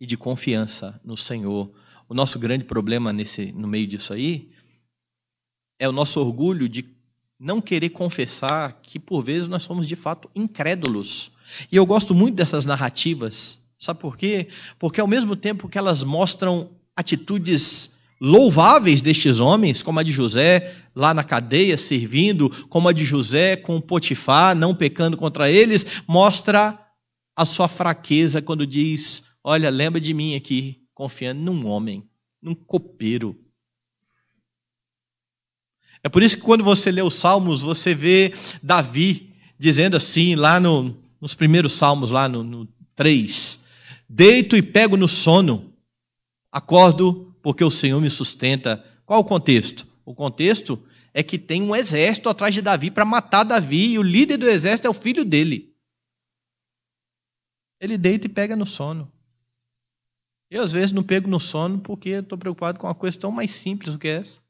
e de confiança no Senhor. O nosso grande problema nesse, no meio disso aí é o nosso orgulho de não querer confessar que por vezes nós somos de fato incrédulos. E eu gosto muito dessas narrativas. Sabe por quê? Porque ao mesmo tempo que elas mostram atitudes louváveis destes homens, como a de José lá na cadeia servindo, como a de José com Potifar, não pecando contra eles, mostra a sua fraqueza quando diz: Olha, lembra de mim aqui, confiando num homem. num copeiro. É por isso que quando você lê os Salmos, você vê Davi dizendo assim, lá no, nos primeiros Salmos, lá no, no 3, deito e pego no sono, acordo porque o Senhor me sustenta. Qual o contexto? O contexto é que tem um exército atrás de Davi para matar Davi, e o líder do exército é o filho dele. Ele deita e pega no sono. Eu, às vezes, não pego no sono porque estou preocupado com uma coisa tão mais simples do que essa.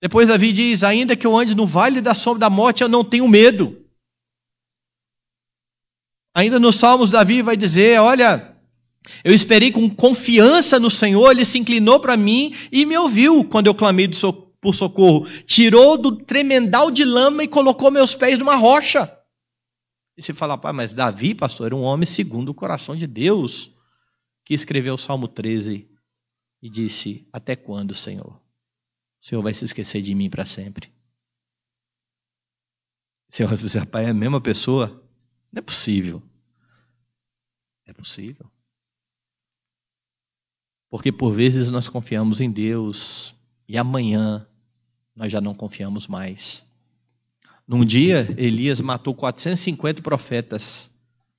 Depois Davi diz: Ainda que eu ande no vale da sombra da morte, eu não tenho medo. Ainda nos Salmos, Davi vai dizer: Olha, eu esperei com confiança no Senhor, ele se inclinou para mim e me ouviu quando eu clamei por socorro. Tirou do tremendal de lama e colocou meus pés numa rocha. E você fala, pai, mas Davi, pastor, era um homem segundo o coração de Deus, que escreveu o Salmo 13 e disse: Até quando, Senhor? o Senhor vai se esquecer de mim para sempre. O Senhor vai dizer, pai, é a mesma pessoa? Não é possível. É possível. Porque por vezes nós confiamos em Deus e amanhã nós já não confiamos mais. Num dia, Elias matou 450 profetas.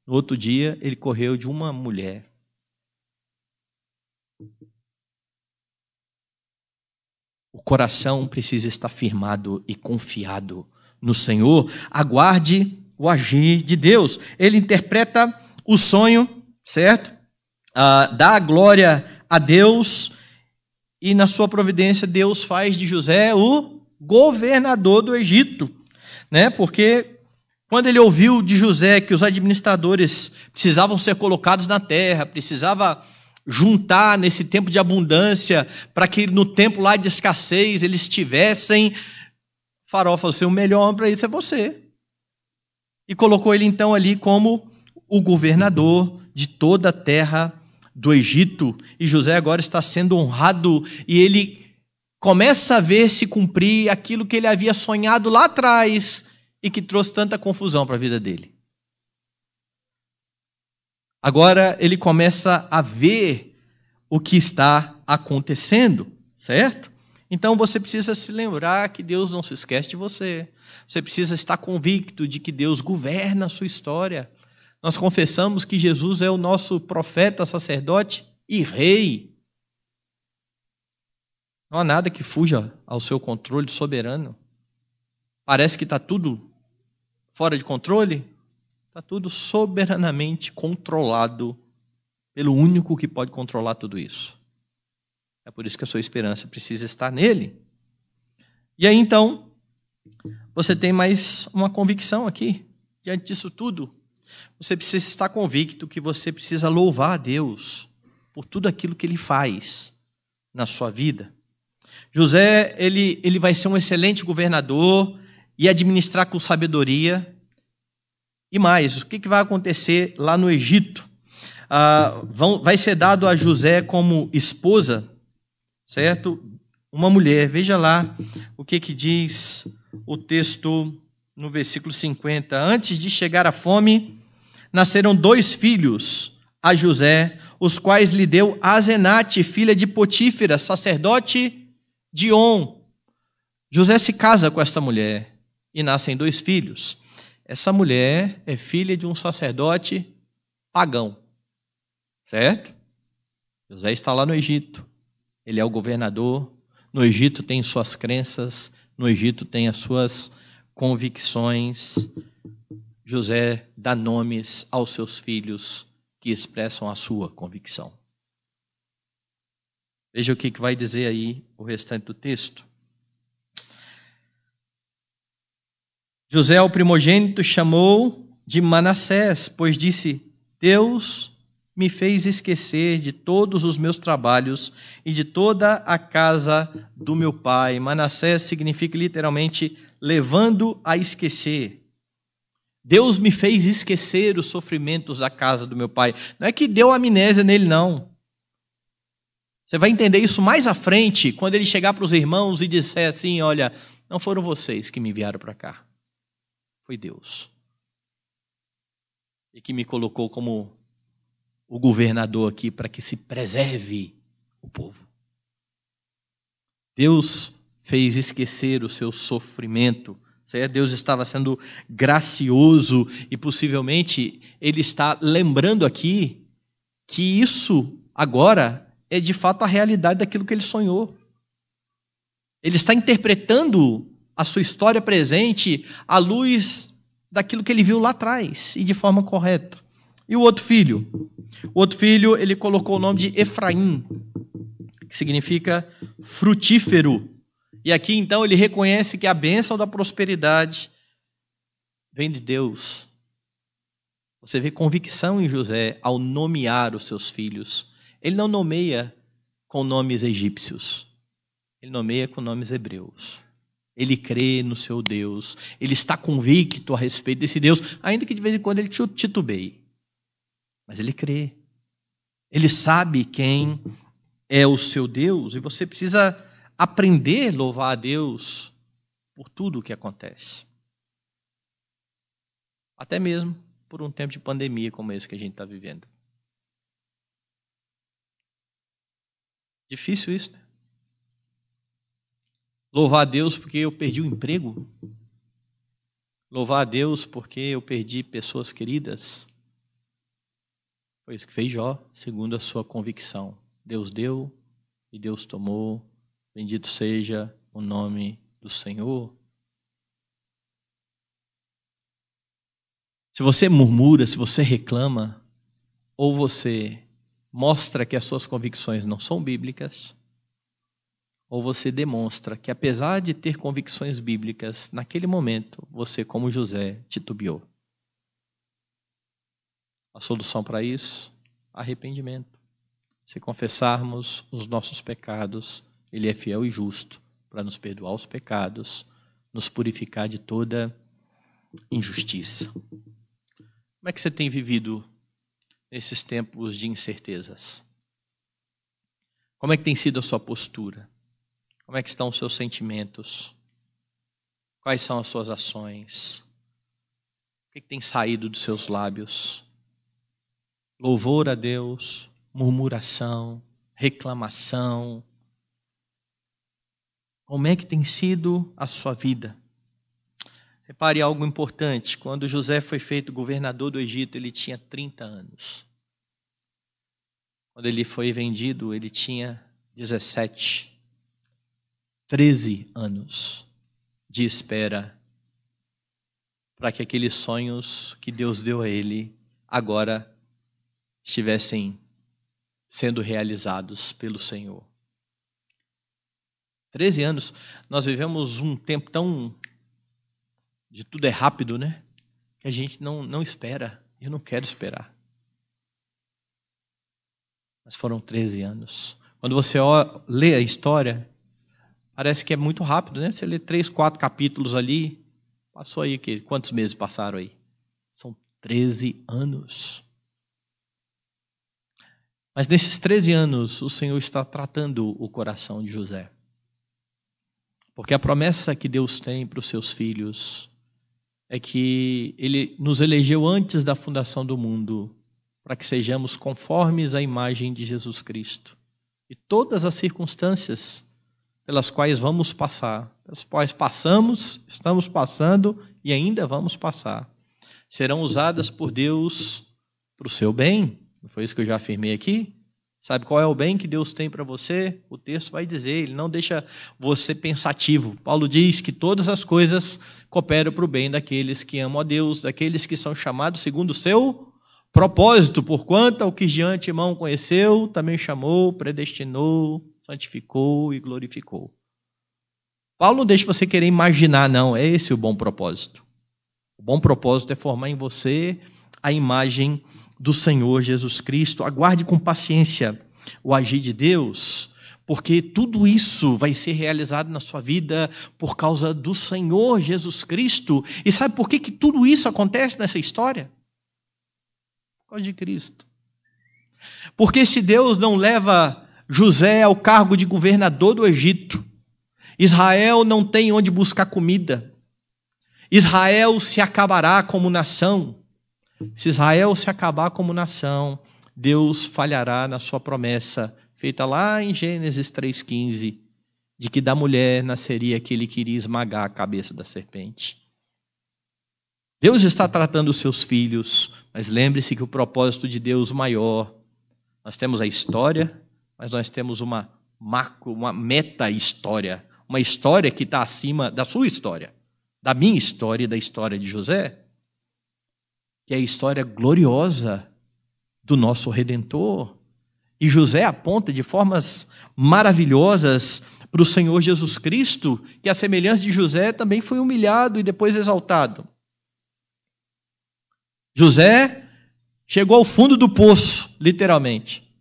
No outro dia, ele correu de uma mulher. O coração precisa estar firmado e confiado no Senhor. Aguarde o agir de Deus. Ele interpreta o sonho, certo? Ah, dá a glória a Deus e na sua providência Deus faz de José o governador do Egito, né? Porque quando ele ouviu de José que os administradores precisavam ser colocados na terra, precisava juntar nesse tempo de abundância, para que no tempo lá de escassez eles tivessem. Farol falou assim: o melhor homem para isso é você. E colocou ele então ali como o governador de toda a terra do Egito. E José agora está sendo honrado e ele começa a ver se cumprir aquilo que ele havia sonhado lá atrás e que trouxe tanta confusão para a vida dele. Agora ele começa a ver o que está acontecendo, certo? Então você precisa se lembrar que Deus não se esquece de você. Você precisa estar convicto de que Deus governa a sua história. Nós confessamos que Jesus é o nosso profeta, sacerdote e rei. Não há nada que fuja ao seu controle soberano. Parece que está tudo fora de controle, Está tudo soberanamente controlado pelo único que pode controlar tudo isso. É por isso que a sua esperança precisa estar nele. E aí então, você tem mais uma convicção aqui. Diante disso tudo, você precisa estar convicto que você precisa louvar a Deus por tudo aquilo que ele faz na sua vida. José, ele, ele vai ser um excelente governador e administrar com sabedoria. E mais, o que, vai acontecer lá no Egito? Ah, vão, vai ser dado a José como esposa, certo? Uma mulher. Veja lá o que, que diz o texto no versículo 50. Antes de chegar a fome, nasceram dois filhos a José, os quais lhe deu Azenate, filha de Potífera, sacerdote de On. José se casa com essa mulher e nascem dois filhos. Essa mulher é filha de um sacerdote pagão, certo? José está lá no Egito, ele é o governador. No Egito tem suas crenças, no Egito tem as suas convicções. José dá nomes aos seus filhos que expressam a sua convicção. Veja o que vai dizer aí o restante do texto. José, o primogênito, chamou de Manassés, pois disse: Deus me fez esquecer de todos os meus trabalhos e de toda a casa do meu pai. Manassés significa literalmente levando a esquecer. Deus me fez esquecer os sofrimentos da casa do meu pai. Não é que deu amnésia nele, não. Você vai entender isso mais à frente, quando ele chegar para os irmãos e disser assim: Olha, não foram vocês que me enviaram para cá foi Deus. E que me colocou como o governador aqui para que se preserve o povo. Deus fez esquecer o seu sofrimento. Deus estava sendo gracioso e possivelmente ele está lembrando aqui que isso agora é de fato a realidade daquilo que ele sonhou. Ele está interpretando a sua história presente à luz daquilo que ele viu lá atrás e de forma correta. E o outro filho? O outro filho, ele colocou o nome de Efraim, que significa frutífero. E aqui então ele reconhece que a bênção da prosperidade vem de Deus. Você vê convicção em José ao nomear os seus filhos. Ele não nomeia com nomes egípcios, ele nomeia com nomes hebreus. Ele crê no seu Deus, ele está convicto a respeito desse Deus, ainda que de vez em quando ele titubeie. Mas ele crê. Ele sabe quem é o seu Deus e você precisa aprender a louvar a Deus por tudo o que acontece. Até mesmo por um tempo de pandemia como esse que a gente está vivendo. Difícil isso, né? Louvar a Deus porque eu perdi o emprego. Louvar a Deus porque eu perdi pessoas queridas. Foi isso que fez Jó, segundo a sua convicção. Deus deu e Deus tomou. Bendito seja o nome do Senhor. Se você murmura, se você reclama, ou você mostra que as suas convicções não são bíblicas, ou você demonstra que, apesar de ter convicções bíblicas, naquele momento você, como José, titubeou. A solução para isso? Arrependimento. Se confessarmos os nossos pecados, Ele é fiel e justo para nos perdoar os pecados, nos purificar de toda injustiça. Como é que você tem vivido nesses tempos de incertezas? Como é que tem sido a sua postura? Como é que estão os seus sentimentos? Quais são as suas ações? O que, tem saído dos seus lábios? Louvor a Deus, murmuração, reclamação. Como é que tem sido a sua vida? Repare algo importante: quando José foi feito governador do Egito, ele tinha 30 anos. Quando ele foi vendido, ele tinha 17. 13 anos de espera para que aqueles sonhos que Deus deu a ele agora estivessem sendo realizados pelo Senhor. 13 anos, nós vivemos um tempo tão. de tudo é rápido, né? Que a gente não, não espera. Eu não quero esperar. Mas foram 13 anos. Quando você lê a história, Parece que é muito rápido, né? Você lê três, quatro capítulos ali, passou aí, que, quantos meses passaram aí? São 13 anos. Mas nesses 13 anos, o Senhor está tratando o coração de José. Porque a promessa que Deus tem para os seus filhos é que Ele nos elegeu antes da fundação do mundo para que sejamos conformes à imagem de Jesus Cristo. E todas as circunstâncias pelas quais vamos passar, pelas quais passamos, estamos passando e ainda vamos passar, serão usadas por Deus para o seu bem. Foi isso que eu já afirmei aqui? Sabe qual é o bem que Deus tem para você? O texto vai dizer, ele não deixa você pensativo. Paulo diz que todas as coisas cooperam para o bem daqueles que amam a Deus, daqueles que são chamados segundo o seu propósito, porquanto o que de antemão conheceu, também chamou, predestinou, santificou e glorificou. Paulo não deixa você querer imaginar, não. É esse o bom propósito. O bom propósito é formar em você a imagem do Senhor Jesus Cristo. Aguarde com paciência o agir de Deus, porque tudo isso vai ser realizado na sua vida por causa do Senhor Jesus Cristo. E sabe por que, que tudo isso acontece nessa história? Por causa de Cristo. Porque se Deus não leva José ao cargo de governador do Egito. Israel não tem onde buscar comida. Israel se acabará como nação. Se Israel se acabar como nação, Deus falhará na sua promessa, feita lá em Gênesis 3,15, de que da mulher nasceria aquele que iria esmagar a cabeça da serpente. Deus está tratando os seus filhos, mas lembre-se que o propósito de Deus maior. Nós temos a história, mas nós temos uma macro, uma meta-história, uma história que está acima da sua história, da minha história e da história de José, que é a história gloriosa do nosso Redentor. E José aponta de formas maravilhosas para o Senhor Jesus Cristo, que a semelhança de José também foi humilhado e depois exaltado. José chegou ao fundo do poço, literalmente.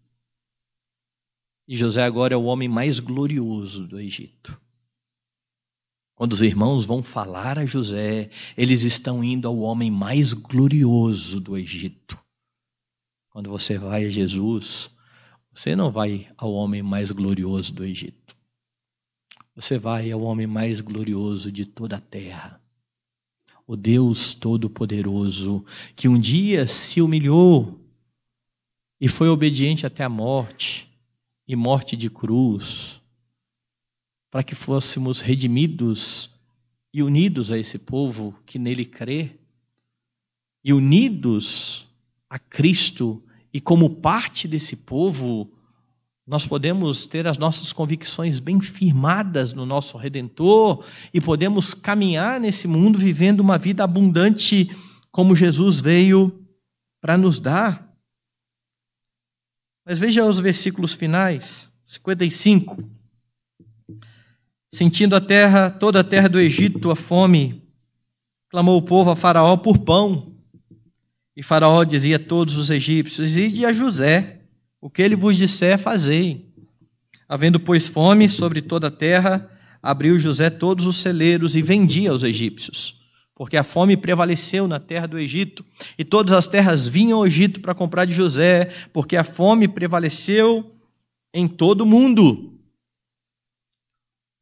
E José agora é o homem mais glorioso do Egito. Quando os irmãos vão falar a José, eles estão indo ao homem mais glorioso do Egito. Quando você vai a Jesus, você não vai ao homem mais glorioso do Egito. Você vai ao homem mais glorioso de toda a terra. O Deus Todo-Poderoso, que um dia se humilhou e foi obediente até a morte e morte de cruz, para que fôssemos redimidos e unidos a esse povo que nele crê, e unidos a Cristo e como parte desse povo, nós podemos ter as nossas convicções bem firmadas no nosso Redentor e podemos caminhar nesse mundo vivendo uma vida abundante como Jesus veio para nos dar. Mas veja os versículos finais, 55. Sentindo a terra, toda a terra do Egito, a fome, clamou o povo a Faraó por pão. E Faraó dizia a todos os egípcios: Ide a José, o que ele vos disser, fazei. Havendo, pois, fome sobre toda a terra, abriu José todos os celeiros e vendia aos egípcios, porque a fome prevaleceu na terra do Egito, e todas as terras vinham ao Egito para comprar de José, porque a fome prevaleceu em todo o mundo.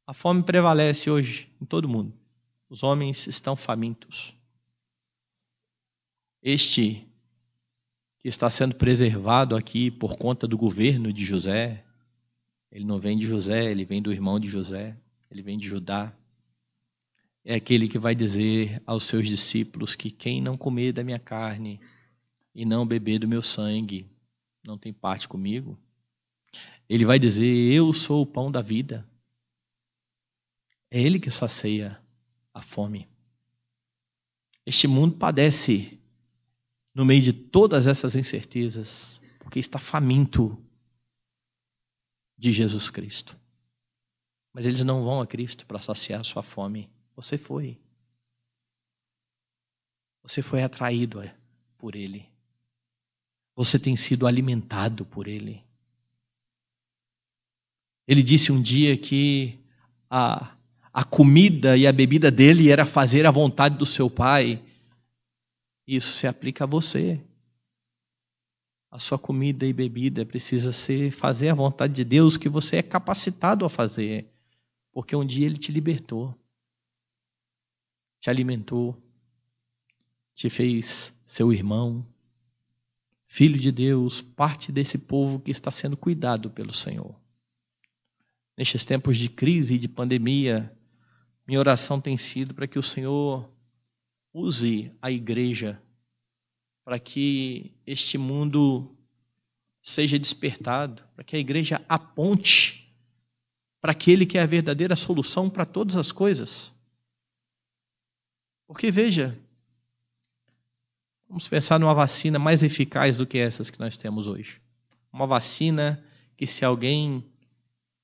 A fome prevalece hoje em todo mundo. Os homens estão famintos. Este que está sendo preservado aqui por conta do governo de José, ele não vem de José, ele vem do irmão de José, ele vem de Judá. É aquele que vai dizer aos seus discípulos que quem não comer da minha carne e não beber do meu sangue não tem parte comigo. Ele vai dizer: Eu sou o pão da vida. É ele que sacia a fome. Este mundo padece no meio de todas essas incertezas, porque está faminto de Jesus Cristo. Mas eles não vão a Cristo para saciar sua fome. Você foi. Você foi atraído é, por Ele. Você tem sido alimentado por Ele. Ele disse um dia que a, a comida e a bebida dele era fazer a vontade do seu Pai. Isso se aplica a você. A sua comida e bebida precisa ser fazer a vontade de Deus que você é capacitado a fazer, porque um dia ele te libertou, te alimentou, te fez seu irmão, filho de Deus, parte desse povo que está sendo cuidado pelo Senhor. Nestes tempos de crise e de pandemia, minha oração tem sido para que o Senhor use a igreja para que este mundo seja despertado, para que a igreja aponte para aquele que é a verdadeira solução para todas as coisas. Porque veja, vamos pensar numa vacina mais eficaz do que essas que nós temos hoje. Uma vacina que se alguém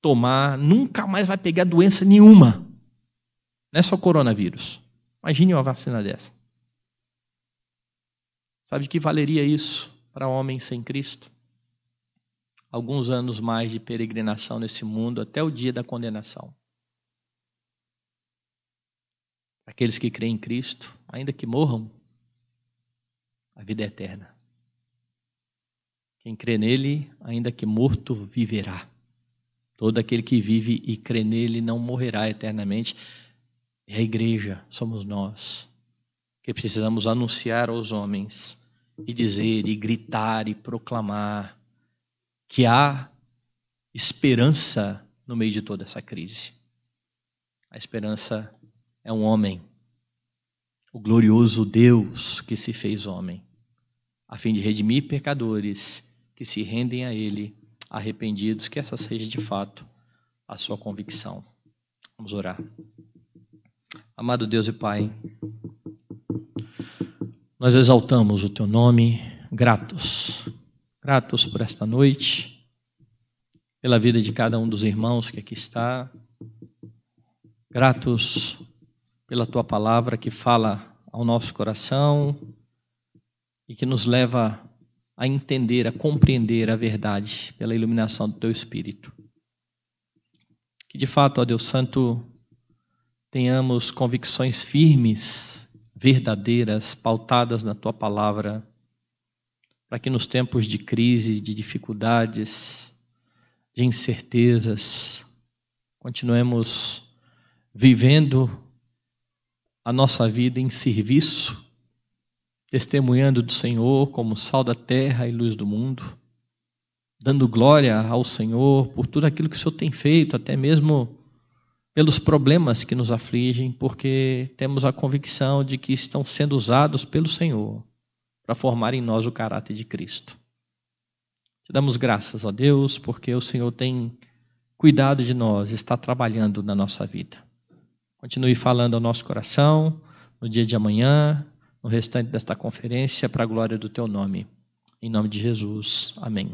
tomar, nunca mais vai pegar doença nenhuma. Não é só coronavírus. Imagine uma vacina dessa. Sabe de que valeria isso para homens sem Cristo? Alguns anos mais de peregrinação nesse mundo até o dia da condenação. Aqueles que creem em Cristo, ainda que morram, a vida é eterna. Quem crê nele, ainda que morto, viverá. Todo aquele que vive e crê nele não morrerá eternamente, é a igreja, somos nós, que precisamos anunciar aos homens e dizer, e gritar, e proclamar que há esperança no meio de toda essa crise. A esperança é um homem, o glorioso Deus que se fez homem, a fim de redimir pecadores que se rendem a Ele, arrependidos, que essa seja de fato a sua convicção. Vamos orar. Amado Deus e Pai, nós exaltamos o Teu nome, gratos, gratos por esta noite, pela vida de cada um dos irmãos que aqui está, gratos pela Tua palavra que fala ao nosso coração e que nos leva a entender, a compreender a verdade pela iluminação do Teu Espírito. Que de fato, ó Deus Santo, tenhamos convicções firmes, verdadeiras, pautadas na Tua palavra, para que nos tempos de crise, de dificuldades, de incertezas, continuemos vivendo a nossa vida em serviço testemunhando do Senhor como sal da terra e luz do mundo, dando glória ao Senhor por tudo aquilo que o Senhor tem feito, até mesmo pelos problemas que nos afligem, porque temos a convicção de que estão sendo usados pelo Senhor para formar em nós o caráter de Cristo. Te damos graças a Deus, porque o Senhor tem cuidado de nós, está trabalhando na nossa vida. Continue falando ao nosso coração no dia de amanhã, no restante desta conferência para a glória do teu nome. Em nome de Jesus. Amém.